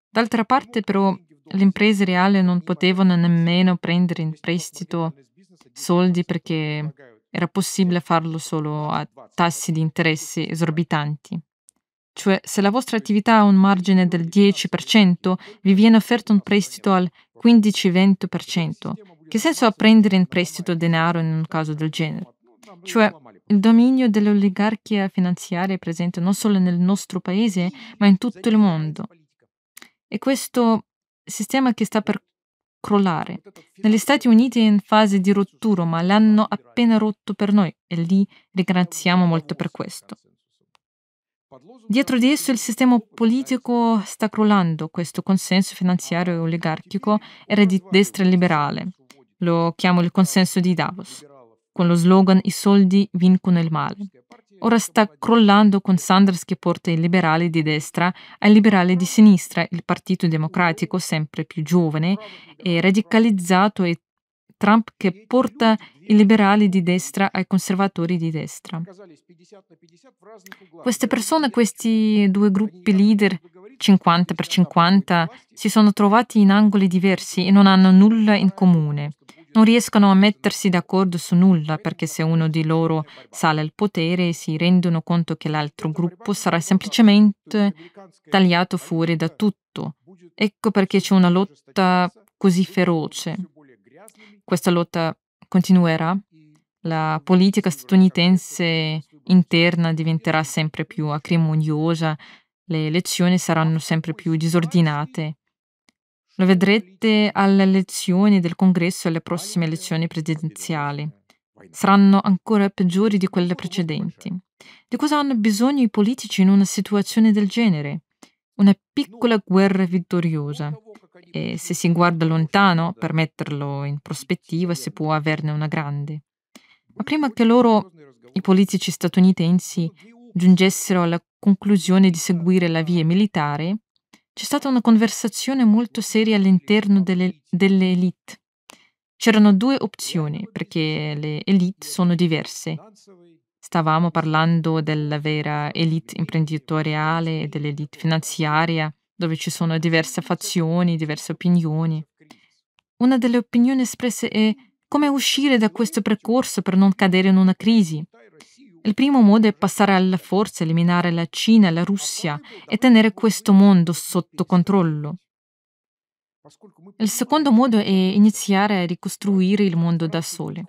A: D'altra parte, però, le imprese reali non potevano nemmeno prendere in prestito soldi perché era possibile farlo solo a tassi di interesse esorbitanti. Cioè, se la vostra attività ha un margine del 10%, vi viene offerto un prestito al 15-20%. Che senso ha prendere in prestito denaro in un caso del genere? Cioè, il dominio dell'oligarchia finanziaria è presente non solo nel nostro paese, ma in tutto il mondo. E questo sistema che sta per crollare. Negli Stati Uniti è in fase di rottura, ma l'hanno appena rotto per noi e lì ringraziamo molto per questo. Dietro di esso il sistema politico sta crollando, questo consenso finanziario e oligarchico era di destra liberale. Lo chiamo il consenso di Davos, con lo slogan I soldi vincono il male. Ora sta crollando con Sanders che porta i liberali di destra ai liberali di sinistra, il Partito Democratico sempre più giovane e radicalizzato e Trump che porta i liberali di destra ai conservatori di destra. Queste persone, questi due gruppi leader 50 per 50, si sono trovati in angoli diversi e non hanno nulla in comune. Non riescono a mettersi d'accordo su nulla perché se uno di loro sale al potere si rendono conto che l'altro gruppo sarà semplicemente tagliato fuori da tutto. Ecco perché c'è una lotta così feroce. Questa lotta continuerà. La politica statunitense interna diventerà sempre più acrimoniosa, le elezioni saranno sempre più disordinate lo vedrete alle elezioni del congresso e alle prossime elezioni presidenziali. saranno ancora peggiori di quelle precedenti. Di cosa hanno bisogno i politici in una situazione del genere? Una piccola guerra vittoriosa. E se si guarda lontano, per metterlo in prospettiva, si può averne una grande. Ma prima che loro, i politici statunitensi, giungessero alla conclusione di seguire la via militare, c'è stata una conversazione molto seria all'interno delle, delle elite. C'erano due opzioni, perché le elite sono diverse. Stavamo parlando della vera elite imprenditoriale e dell'elite finanziaria, dove ci sono diverse fazioni, diverse opinioni. Una delle opinioni espresse è come uscire da questo percorso per non cadere in una crisi. Il primo modo è passare alla forza, eliminare la Cina la Russia e tenere questo mondo sotto controllo. Il secondo modo è iniziare a ricostruire il mondo da soli.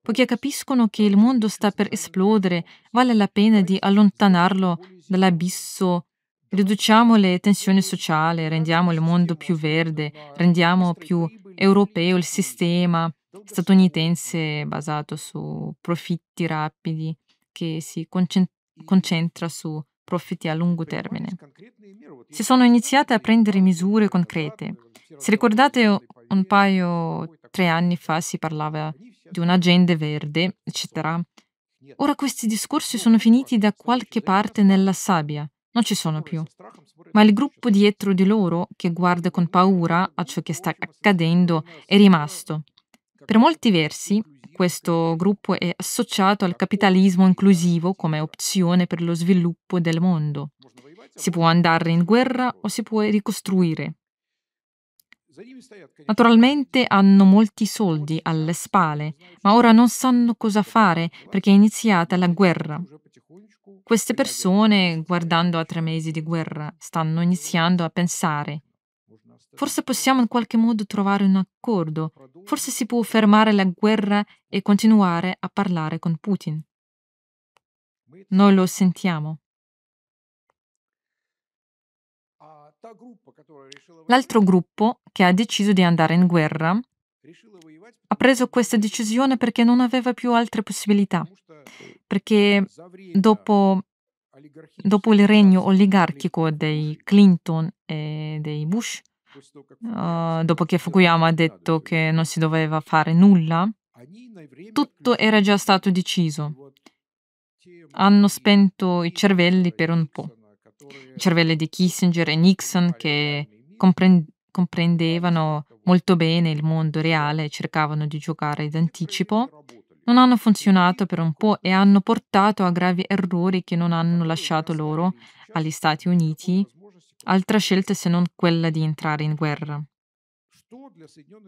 A: Poiché capiscono che il mondo sta per esplodere, vale la pena di allontanarlo dall'abisso. Riduciamo le tensioni sociali, rendiamo il mondo più verde, rendiamo più europeo il sistema statunitense basato su profitti rapidi che si concentra su profitti a lungo termine. Si sono iniziate a prendere misure concrete. Se ricordate un paio, tre anni fa si parlava di un'agenda verde, eccetera. Ora questi discorsi sono finiti da qualche parte nella sabbia, non ci sono più. Ma il gruppo dietro di loro, che guarda con paura a ciò che sta accadendo, è rimasto. Per molti versi, questo gruppo è associato al capitalismo inclusivo come opzione per lo sviluppo del mondo. Si può andare in guerra o si può ricostruire. Naturalmente hanno molti soldi alle spalle, ma ora non sanno cosa fare perché è iniziata la guerra. Queste persone, guardando a tre mesi di guerra, stanno iniziando a pensare Forse possiamo in qualche modo trovare un accordo, forse si può fermare la guerra e continuare a parlare con Putin. Noi lo sentiamo. L'altro gruppo, che ha deciso di andare in guerra, ha preso questa decisione perché non aveva più altre possibilità, perché dopo, dopo il regno oligarchico dei Clinton e dei Bush, uh, dopo che Fukuyama ha detto che non si doveva fare nulla, tutto era già stato deciso. Hanno spento i cervelli per un po'. I cervelli di Kissinger e Nixon che comprendevano molto bene il mondo reale e cercavano di giocare d'anticipo, non hanno funzionato per un po' e hanno portato a gravi errori che non hanno lasciato loro, agli Stati Uniti, altra scelta se non quella di entrare in guerra.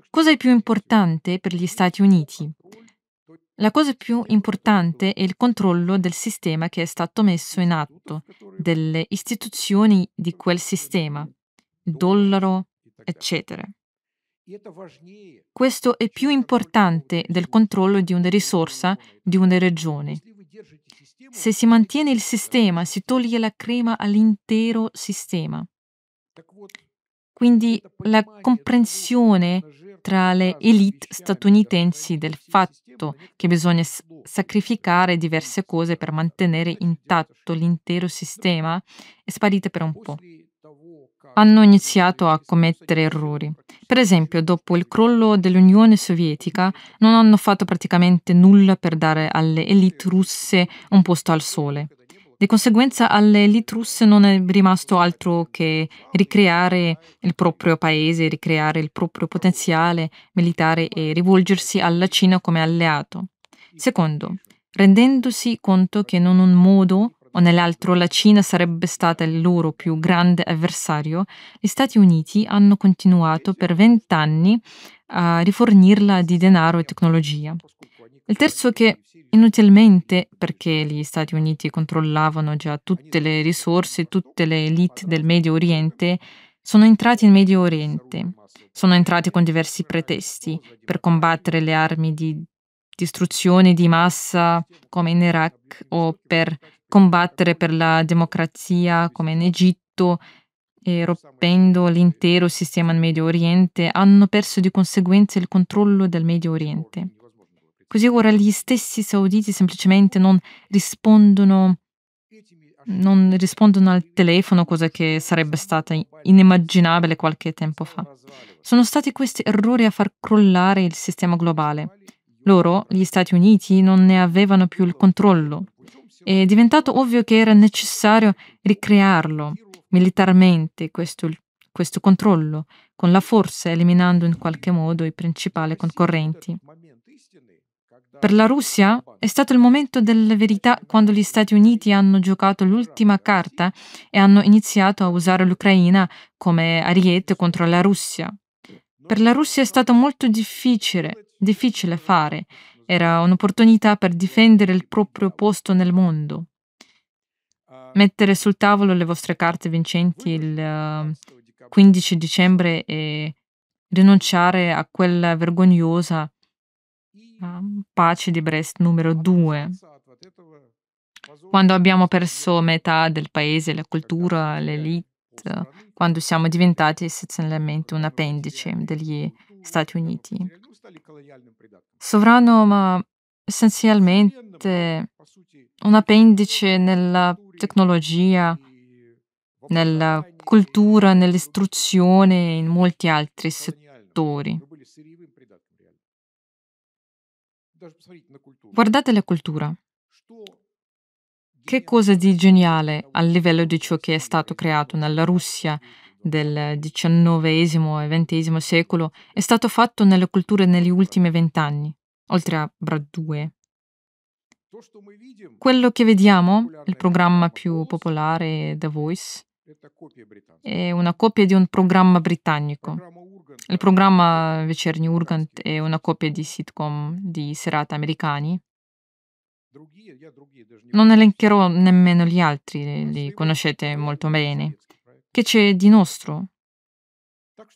A: Cosa è più importante per gli Stati Uniti? La cosa più importante è il controllo del sistema che è stato messo in atto, delle istituzioni di quel sistema, dollaro, eccetera. Questo è più importante del controllo di una risorsa di una regione. Se si mantiene il sistema, si toglie la crema all'intero sistema. Quindi la comprensione tra le elite statunitensi del fatto che bisogna sacrificare diverse cose per mantenere intatto l'intero sistema è sparita per un po' hanno iniziato a commettere errori. Per esempio, dopo il crollo dell'Unione Sovietica, non hanno fatto praticamente nulla per dare alle elite russe un posto al sole. Di conseguenza alle elite russe non è rimasto altro che ricreare il proprio paese, ricreare il proprio potenziale militare e rivolgersi alla Cina come alleato. Secondo, rendendosi conto che non un modo o nell'altro la Cina sarebbe stata il loro più grande avversario, gli Stati Uniti hanno continuato per vent'anni a rifornirla di denaro e tecnologia. Il terzo è che inutilmente, perché gli Stati Uniti controllavano già tutte le risorse, tutte le elite del Medio Oriente, sono entrati in Medio Oriente. Sono entrati con diversi pretesti per combattere le armi di distruzione di massa come in Iraq o per combattere per la democrazia come in Egitto e rompendo l'intero sistema in Medio Oriente, hanno perso di conseguenza il controllo del Medio Oriente. Così ora gli stessi sauditi semplicemente non rispondono, non rispondono al telefono, cosa che sarebbe stata inimmaginabile qualche tempo fa. Sono stati questi errori a far crollare il sistema globale. Loro, gli Stati Uniti, non ne avevano più il controllo. È diventato ovvio che era necessario ricrearlo militarmente, questo, questo controllo, con la forza, eliminando in qualche modo i principali concorrenti. Per la Russia è stato il momento della verità quando gli Stati Uniti hanno giocato l'ultima carta e hanno iniziato a usare l'Ucraina come ariete contro la Russia. Per la Russia è stato molto difficile, difficile fare. Era un'opportunità per difendere il proprio posto nel mondo. Mettere sul tavolo le vostre carte vincenti il 15 dicembre e rinunciare a quella vergognosa pace di Brest numero 2. Quando abbiamo perso metà del paese, la cultura, l'elite, quando siamo diventati essenzialmente un appendice degli Stati Uniti. Sovrano, ma essenzialmente un appendice nella tecnologia, nella cultura, nell'istruzione e in molti altri settori. Guardate la cultura. Che cosa di geniale a livello di ciò che è stato creato nella Russia del XIX e XX secolo è stato fatto nelle culture negli ultimi vent'anni, oltre a Bradue. Quello che vediamo, il programma più popolare The Voice, è una copia di un programma britannico. Il programma Vecerni Urgant è una copia di sitcom di serata americani. Non elencherò nemmeno gli altri, li conoscete molto bene. Che c'è di nostro?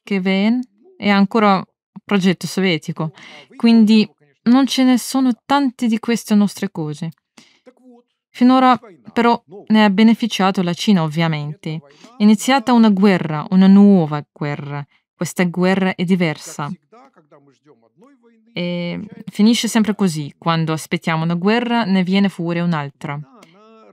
A: Che Ven è ancora un progetto sovietico, quindi non ce ne sono tante di queste nostre cose. Finora però ne ha beneficiato la Cina ovviamente. È iniziata una guerra, una nuova guerra. Questa guerra è diversa. E finisce sempre così, quando aspettiamo una guerra ne viene fuori un'altra.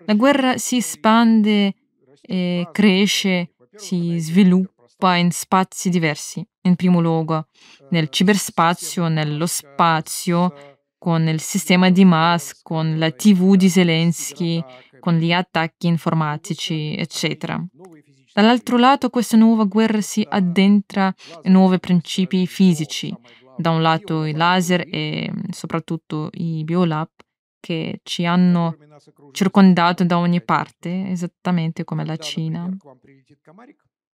A: La guerra si espande e cresce, si sviluppa in spazi diversi, in primo luogo nel ciberspazio, nello spazio, con il sistema di Musk, con la TV di Zelensky, con gli attacchi informatici, eccetera. Dall'altro lato, questa nuova guerra si addentra in nuovi principi fisici. Da un lato i laser e soprattutto i biolab che ci hanno circondato da ogni parte, esattamente come la Cina.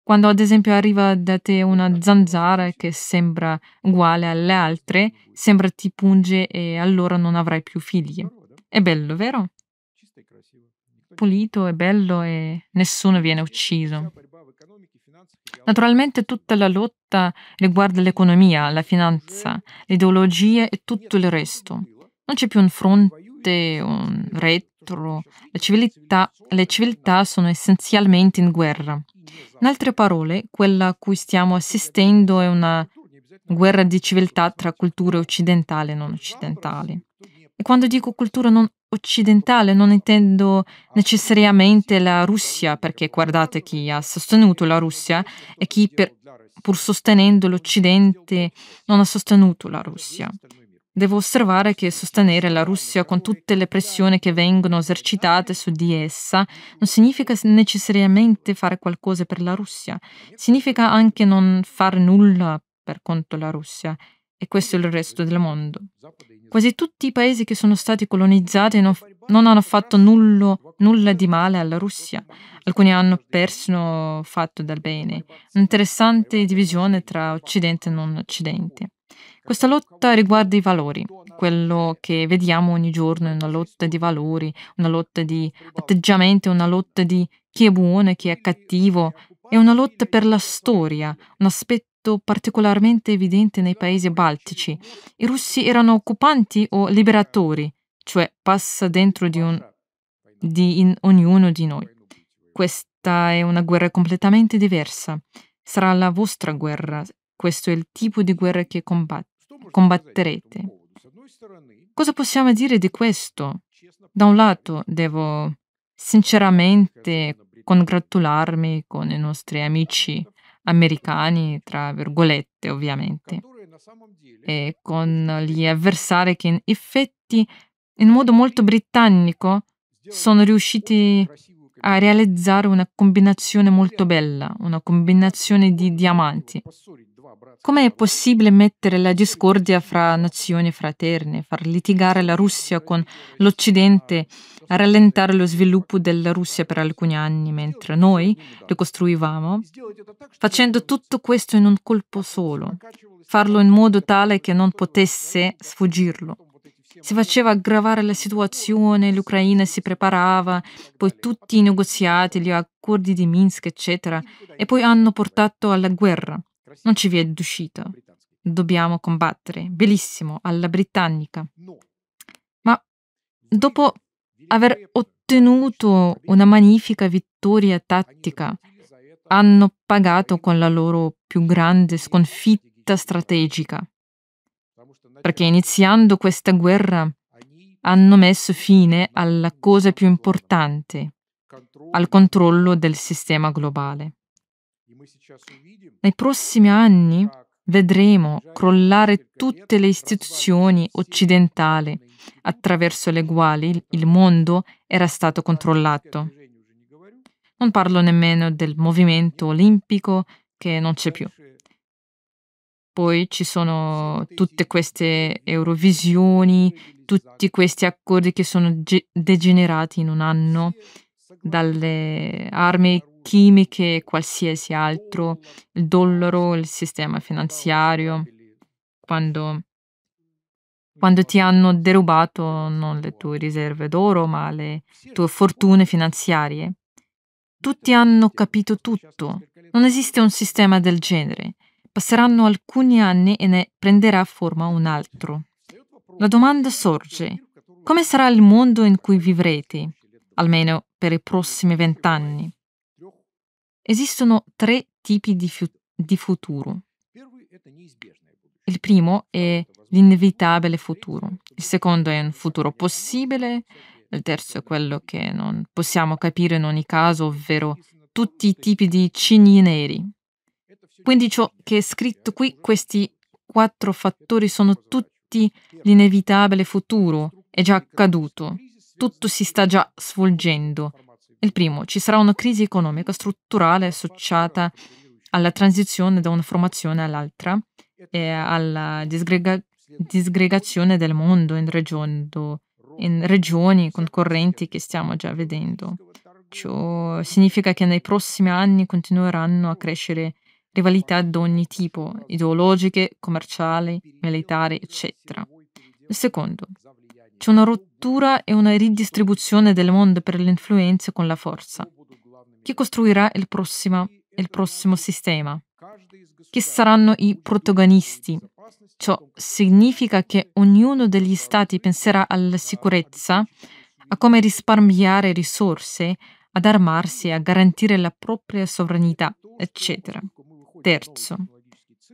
A: Quando ad esempio arriva da te una zanzara che sembra uguale alle altre, sembra ti punge e allora non avrai più figli. È bello, vero? Pulito, è bello e nessuno viene ucciso. Naturalmente tutta la lotta riguarda l'economia, la finanza, le ideologie e tutto il resto. Non c'è più un fronte, un retro. Civiltà, le civiltà sono essenzialmente in guerra. In altre parole, quella a cui stiamo assistendo è una guerra di civiltà tra culture occidentali e non occidentali. E quando dico cultura non occidentale non intendo necessariamente la Russia, perché guardate chi ha sostenuto la Russia e chi per, pur sostenendo l'Occidente non ha sostenuto la Russia. Devo osservare che sostenere la Russia con tutte le pressioni che vengono esercitate su di essa non significa necessariamente fare qualcosa per la Russia, significa anche non fare nulla per conto della Russia. E questo è il resto del mondo. Quasi tutti i paesi che sono stati colonizzati non, non hanno fatto nullo, nulla di male alla Russia. Alcuni hanno persino fatto del bene. Un'interessante divisione tra Occidente e non Occidente. Questa lotta riguarda i valori. Quello che vediamo ogni giorno è una lotta di valori, una lotta di atteggiamenti, una lotta di chi è buono e chi è cattivo. È una lotta per la storia, un aspetto particolarmente evidente nei paesi baltici. I russi erano occupanti o liberatori, cioè passa dentro di, un, di ognuno di noi. Questa è una guerra completamente diversa. Sarà la vostra guerra. Questo è il tipo di guerra che combatte combatterete. Cosa possiamo dire di questo? Da un lato devo sinceramente congratularmi con i nostri amici americani, tra virgolette ovviamente, e con gli avversari che in effetti in modo molto britannico sono riusciti a realizzare una combinazione molto bella, una combinazione di diamanti. Come è possibile mettere la discordia fra nazioni fraterne, far litigare la Russia con l'Occidente, rallentare lo sviluppo della Russia per alcuni anni mentre noi ricostruivamo, facendo tutto questo in un colpo solo, farlo in modo tale che non potesse sfuggirlo. Si faceva aggravare la situazione, l'Ucraina si preparava, poi tutti i negoziati, gli accordi di Minsk, eccetera, e poi hanno portato alla guerra. Non ci vi è d'uscita. Dobbiamo combattere. Bellissimo, alla britannica. Ma dopo aver ottenuto una magnifica vittoria tattica, hanno pagato con la loro più grande sconfitta strategica. Perché iniziando questa guerra hanno messo fine alla cosa più importante, al controllo del sistema globale. Nei prossimi anni vedremo crollare tutte le istituzioni occidentali attraverso le quali il mondo era stato controllato. Non parlo nemmeno del movimento olimpico che non c'è più. Poi ci sono tutte queste Eurovisioni, tutti questi accordi che sono degenerati in un anno dalle armi chimiche e qualsiasi altro, il dollaro, il sistema finanziario, quando, quando ti hanno derubato non le tue riserve d'oro, ma le tue fortune finanziarie. Tutti hanno capito tutto. Non esiste un sistema del genere. Passeranno alcuni anni e ne prenderà forma un altro. La domanda sorge, come sarà il mondo in cui vivrete, almeno per i prossimi vent'anni? Esistono tre tipi di, fu- di futuro. Il primo è l'inevitabile futuro, il secondo è un futuro possibile, il terzo è quello che non possiamo capire in ogni caso, ovvero tutti i tipi di cigni neri. Quindi ciò che è scritto qui, questi quattro fattori sono tutti l'inevitabile futuro, è già accaduto, tutto si sta già svolgendo il primo, ci sarà una crisi economica strutturale associata alla transizione da una formazione all'altra e alla disgrega- disgregazione del mondo in, region, in regioni concorrenti che stiamo già vedendo. Ciò significa che nei prossimi anni continueranno a crescere rivalità di ogni tipo, ideologiche, commerciali, militari, eccetera. Il secondo, c'è una rottura e una ridistribuzione del mondo per l'influenza con la forza. Chi costruirà il prossimo, il prossimo sistema? Chi saranno i protagonisti? Ciò significa che ognuno degli stati penserà alla sicurezza, a come risparmiare risorse, ad armarsi, a garantire la propria sovranità, eccetera. Terzo,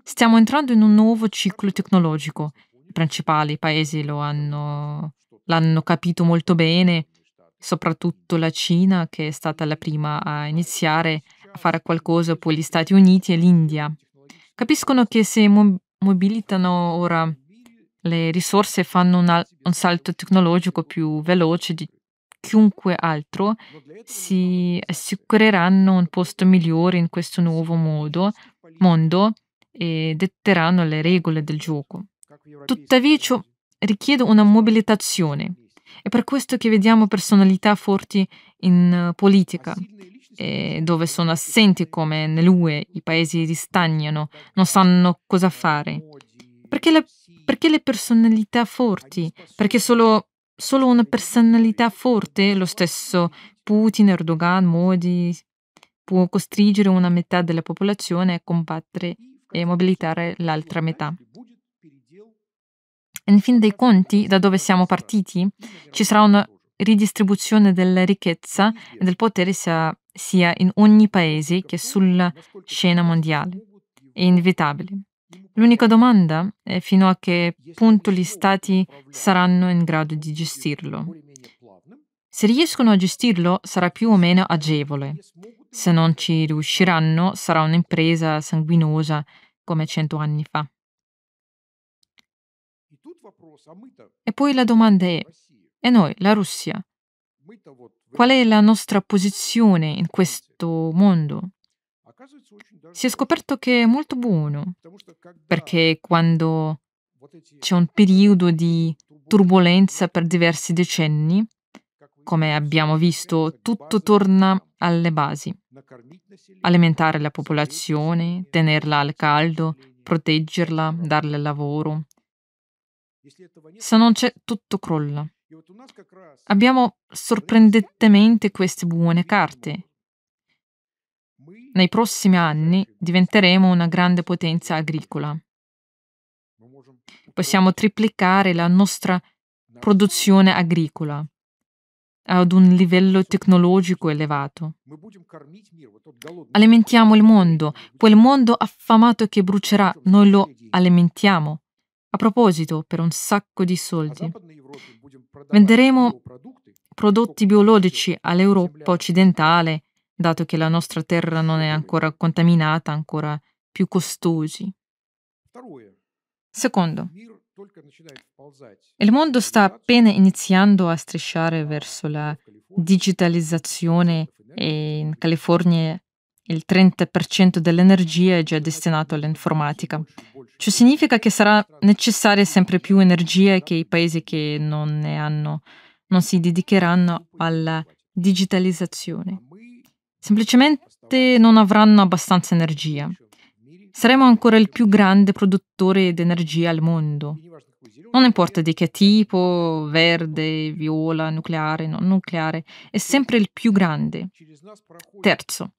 A: stiamo entrando in un nuovo ciclo tecnologico principali paesi lo hanno, l'hanno capito molto bene, soprattutto la Cina che è stata la prima a iniziare a fare qualcosa, poi gli Stati Uniti e l'India. Capiscono che se mo- mobilitano ora le risorse fanno una, un salto tecnologico più veloce di chiunque altro, si assicureranno un posto migliore in questo nuovo modo, mondo e detteranno le regole del gioco. Tuttavia ciò richiede una mobilitazione. È per questo che vediamo personalità forti in uh, politica, dove sono assenti come nell'UE, i paesi ristagnano, non sanno cosa fare. Perché le, perché le personalità forti? Perché solo, solo una personalità forte, lo stesso Putin, Erdogan, Modi, può costringere una metà della popolazione a combattere e mobilitare l'altra metà. In fin dei conti, da dove siamo partiti, ci sarà una ridistribuzione della ricchezza e del potere sia, sia in ogni paese che sulla scena mondiale. È inevitabile. L'unica domanda è fino a che punto gli Stati saranno in grado di gestirlo. Se riescono a gestirlo sarà più o meno agevole. Se non ci riusciranno sarà un'impresa sanguinosa come cento anni fa. E poi la domanda è, e noi, la Russia, qual è la nostra posizione in questo mondo? Si è scoperto che è molto buono, perché quando c'è un periodo di turbolenza per diversi decenni, come abbiamo visto, tutto torna alle basi. Alimentare la popolazione, tenerla al caldo, proteggerla, darle lavoro. Se non c'è, tutto crolla. Abbiamo sorprendentemente queste buone carte nei prossimi anni diventeremo una grande potenza agricola. Possiamo triplicare la nostra produzione agricola ad un livello tecnologico elevato. Alimentiamo il mondo, quel mondo affamato che brucerà, noi lo alimentiamo. A proposito, per un sacco di soldi. Venderemo prodotti biologici all'Europa occidentale dato che la nostra terra non è ancora contaminata, ancora più costosi. Secondo, il mondo sta appena iniziando a strisciare verso la digitalizzazione e in California il 30% dell'energia è già destinato all'informatica. Ciò significa che sarà necessaria sempre più energia e che i paesi che non ne hanno non si dedicheranno alla digitalizzazione semplicemente non avranno abbastanza energia. Saremo ancora il più grande produttore di energia al mondo. Non importa di che tipo, verde, viola, nucleare, non nucleare, è sempre il più grande. Terzo,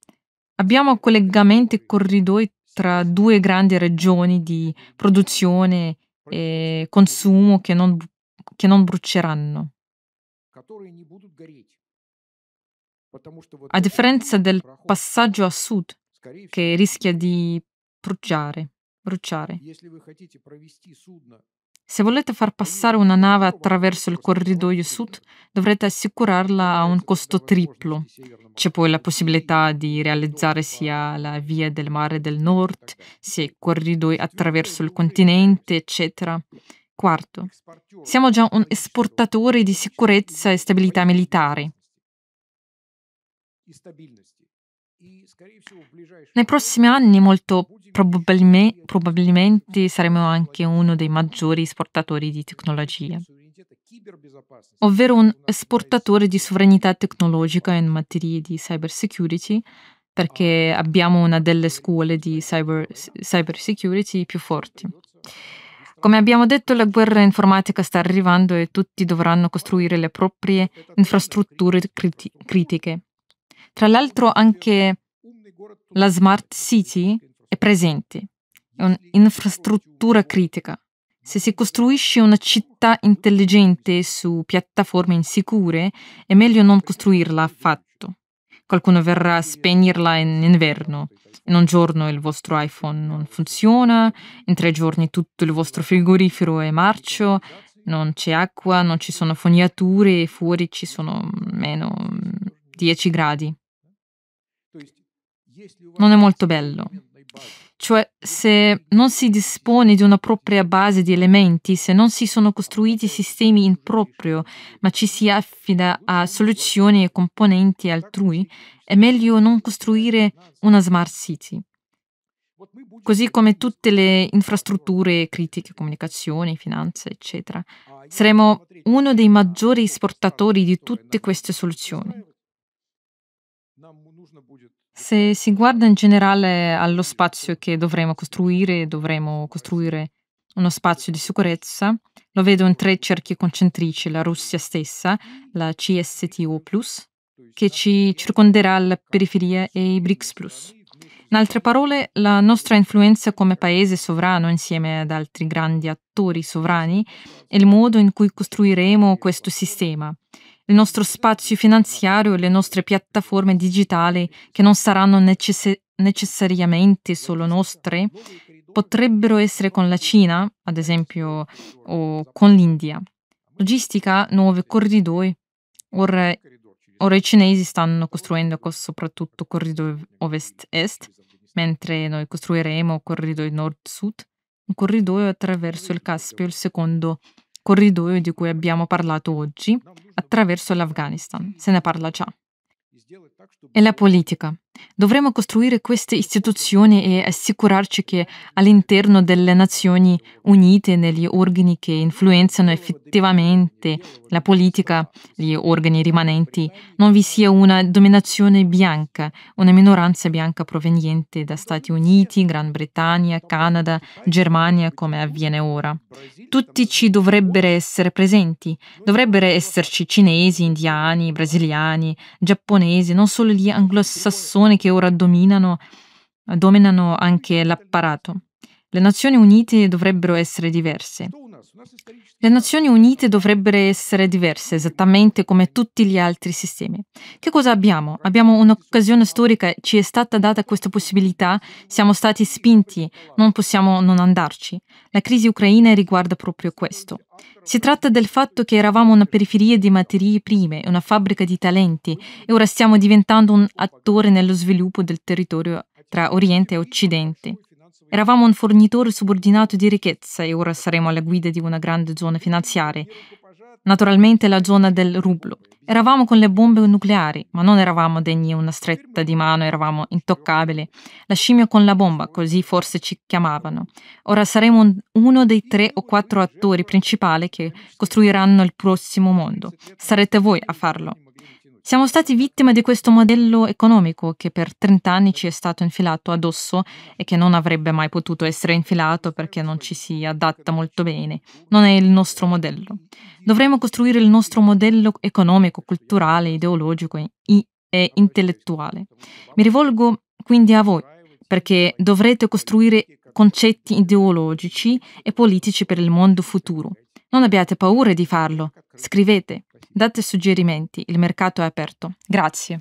A: abbiamo collegamenti e corridoi tra due grandi regioni di produzione e consumo che non, che non bruceranno. A differenza del passaggio a sud, che rischia di bruciare. bruciare. Se volete far passare una nave attraverso il corridoio sud, dovrete assicurarla a un costo triplo. C'è poi la possibilità di realizzare sia la via del mare del nord, sia i corridoi attraverso il continente, eccetera. Quarto, siamo già un esportatore di sicurezza e stabilità militare. Nei prossimi anni molto probabilme, probabilmente saremo anche uno dei maggiori esportatori di tecnologia, ovvero un esportatore di sovranità tecnologica in materia di cyber security, perché abbiamo una delle scuole di cyber, cyber security più forti. Come abbiamo detto, la guerra informatica sta arrivando e tutti dovranno costruire le proprie infrastrutture criti- critiche. Tra l'altro anche la Smart City è presente, è un'infrastruttura critica. Se si costruisce una città intelligente su piattaforme insicure, è meglio non costruirla affatto. Qualcuno verrà a spegnerla in inverno. In un giorno il vostro iPhone non funziona, in tre giorni tutto il vostro frigorifero è marcio, non c'è acqua, non ci sono fognature e fuori ci sono meno 10 gradi non è molto bello. Cioè, se non si dispone di una propria base di elementi, se non si sono costruiti sistemi in proprio, ma ci si affida a soluzioni e componenti altrui, è meglio non costruire una smart city. Così come tutte le infrastrutture critiche, comunicazioni, finanza, eccetera. Saremo uno dei maggiori esportatori di tutte queste soluzioni. Se si guarda in generale allo spazio che dovremo costruire, dovremo costruire uno spazio di sicurezza. Lo vedo in tre cerchi concentrici, la Russia stessa, la CSTO+, che ci circonderà alla periferia e i BRICS+. In altre parole, la nostra influenza come paese sovrano insieme ad altri grandi attori sovrani è il modo in cui costruiremo questo sistema il nostro spazio finanziario e le nostre piattaforme digitali che non saranno necess- necessariamente solo nostre, potrebbero essere con la Cina, ad esempio, o con l'India. Logistica, nuovi corridoi. Ora, ora i cinesi stanno costruendo soprattutto corridoi ovest-est, mentre noi costruiremo corridoi nord-sud, un corridoio attraverso il Caspio, il secondo corridoio di cui abbiamo parlato oggi, attraverso l'Afghanistan. Se ne parla già. E la politica. Dovremmo costruire queste istituzioni e assicurarci che all'interno delle Nazioni Unite, negli organi che influenzano effettivamente la politica, gli organi rimanenti, non vi sia una dominazione bianca, una minoranza bianca proveniente da Stati Uniti, Gran Bretagna, Canada, Germania, come avviene ora. Tutti ci dovrebbero essere presenti, dovrebbero esserci cinesi, indiani, brasiliani, giapponesi, non solo gli anglosassoni persone che ora dominano, dominano anche l'apparato. Le Nazioni Unite dovrebbero essere diverse. Le Nazioni Unite dovrebbero essere diverse, esattamente come tutti gli altri sistemi. Che cosa abbiamo? Abbiamo un'occasione storica, ci è stata data questa possibilità, siamo stati spinti, non possiamo non andarci. La crisi ucraina riguarda proprio questo. Si tratta del fatto che eravamo una periferia di materie prime, una fabbrica di talenti e ora stiamo diventando un attore nello sviluppo del territorio tra Oriente e Occidente. Eravamo un fornitore subordinato di ricchezza e ora saremo alla guida di una grande zona finanziaria, naturalmente la zona del rublo. Eravamo con le bombe nucleari, ma non eravamo degni una stretta di mano, eravamo intoccabili. La scimmia con la bomba, così forse ci chiamavano. Ora saremo uno dei tre o quattro attori principali che costruiranno il prossimo mondo. Sarete voi a farlo. Siamo stati vittime di questo modello economico che per 30 anni ci è stato infilato addosso e che non avrebbe mai potuto essere infilato perché non ci si adatta molto bene. Non è il nostro modello. Dovremmo costruire il nostro modello economico, culturale, ideologico e intellettuale. Mi rivolgo quindi a voi perché dovrete costruire concetti ideologici e politici per il mondo futuro. Non abbiate paura di farlo. Scrivete. Date suggerimenti, il mercato è aperto. Grazie.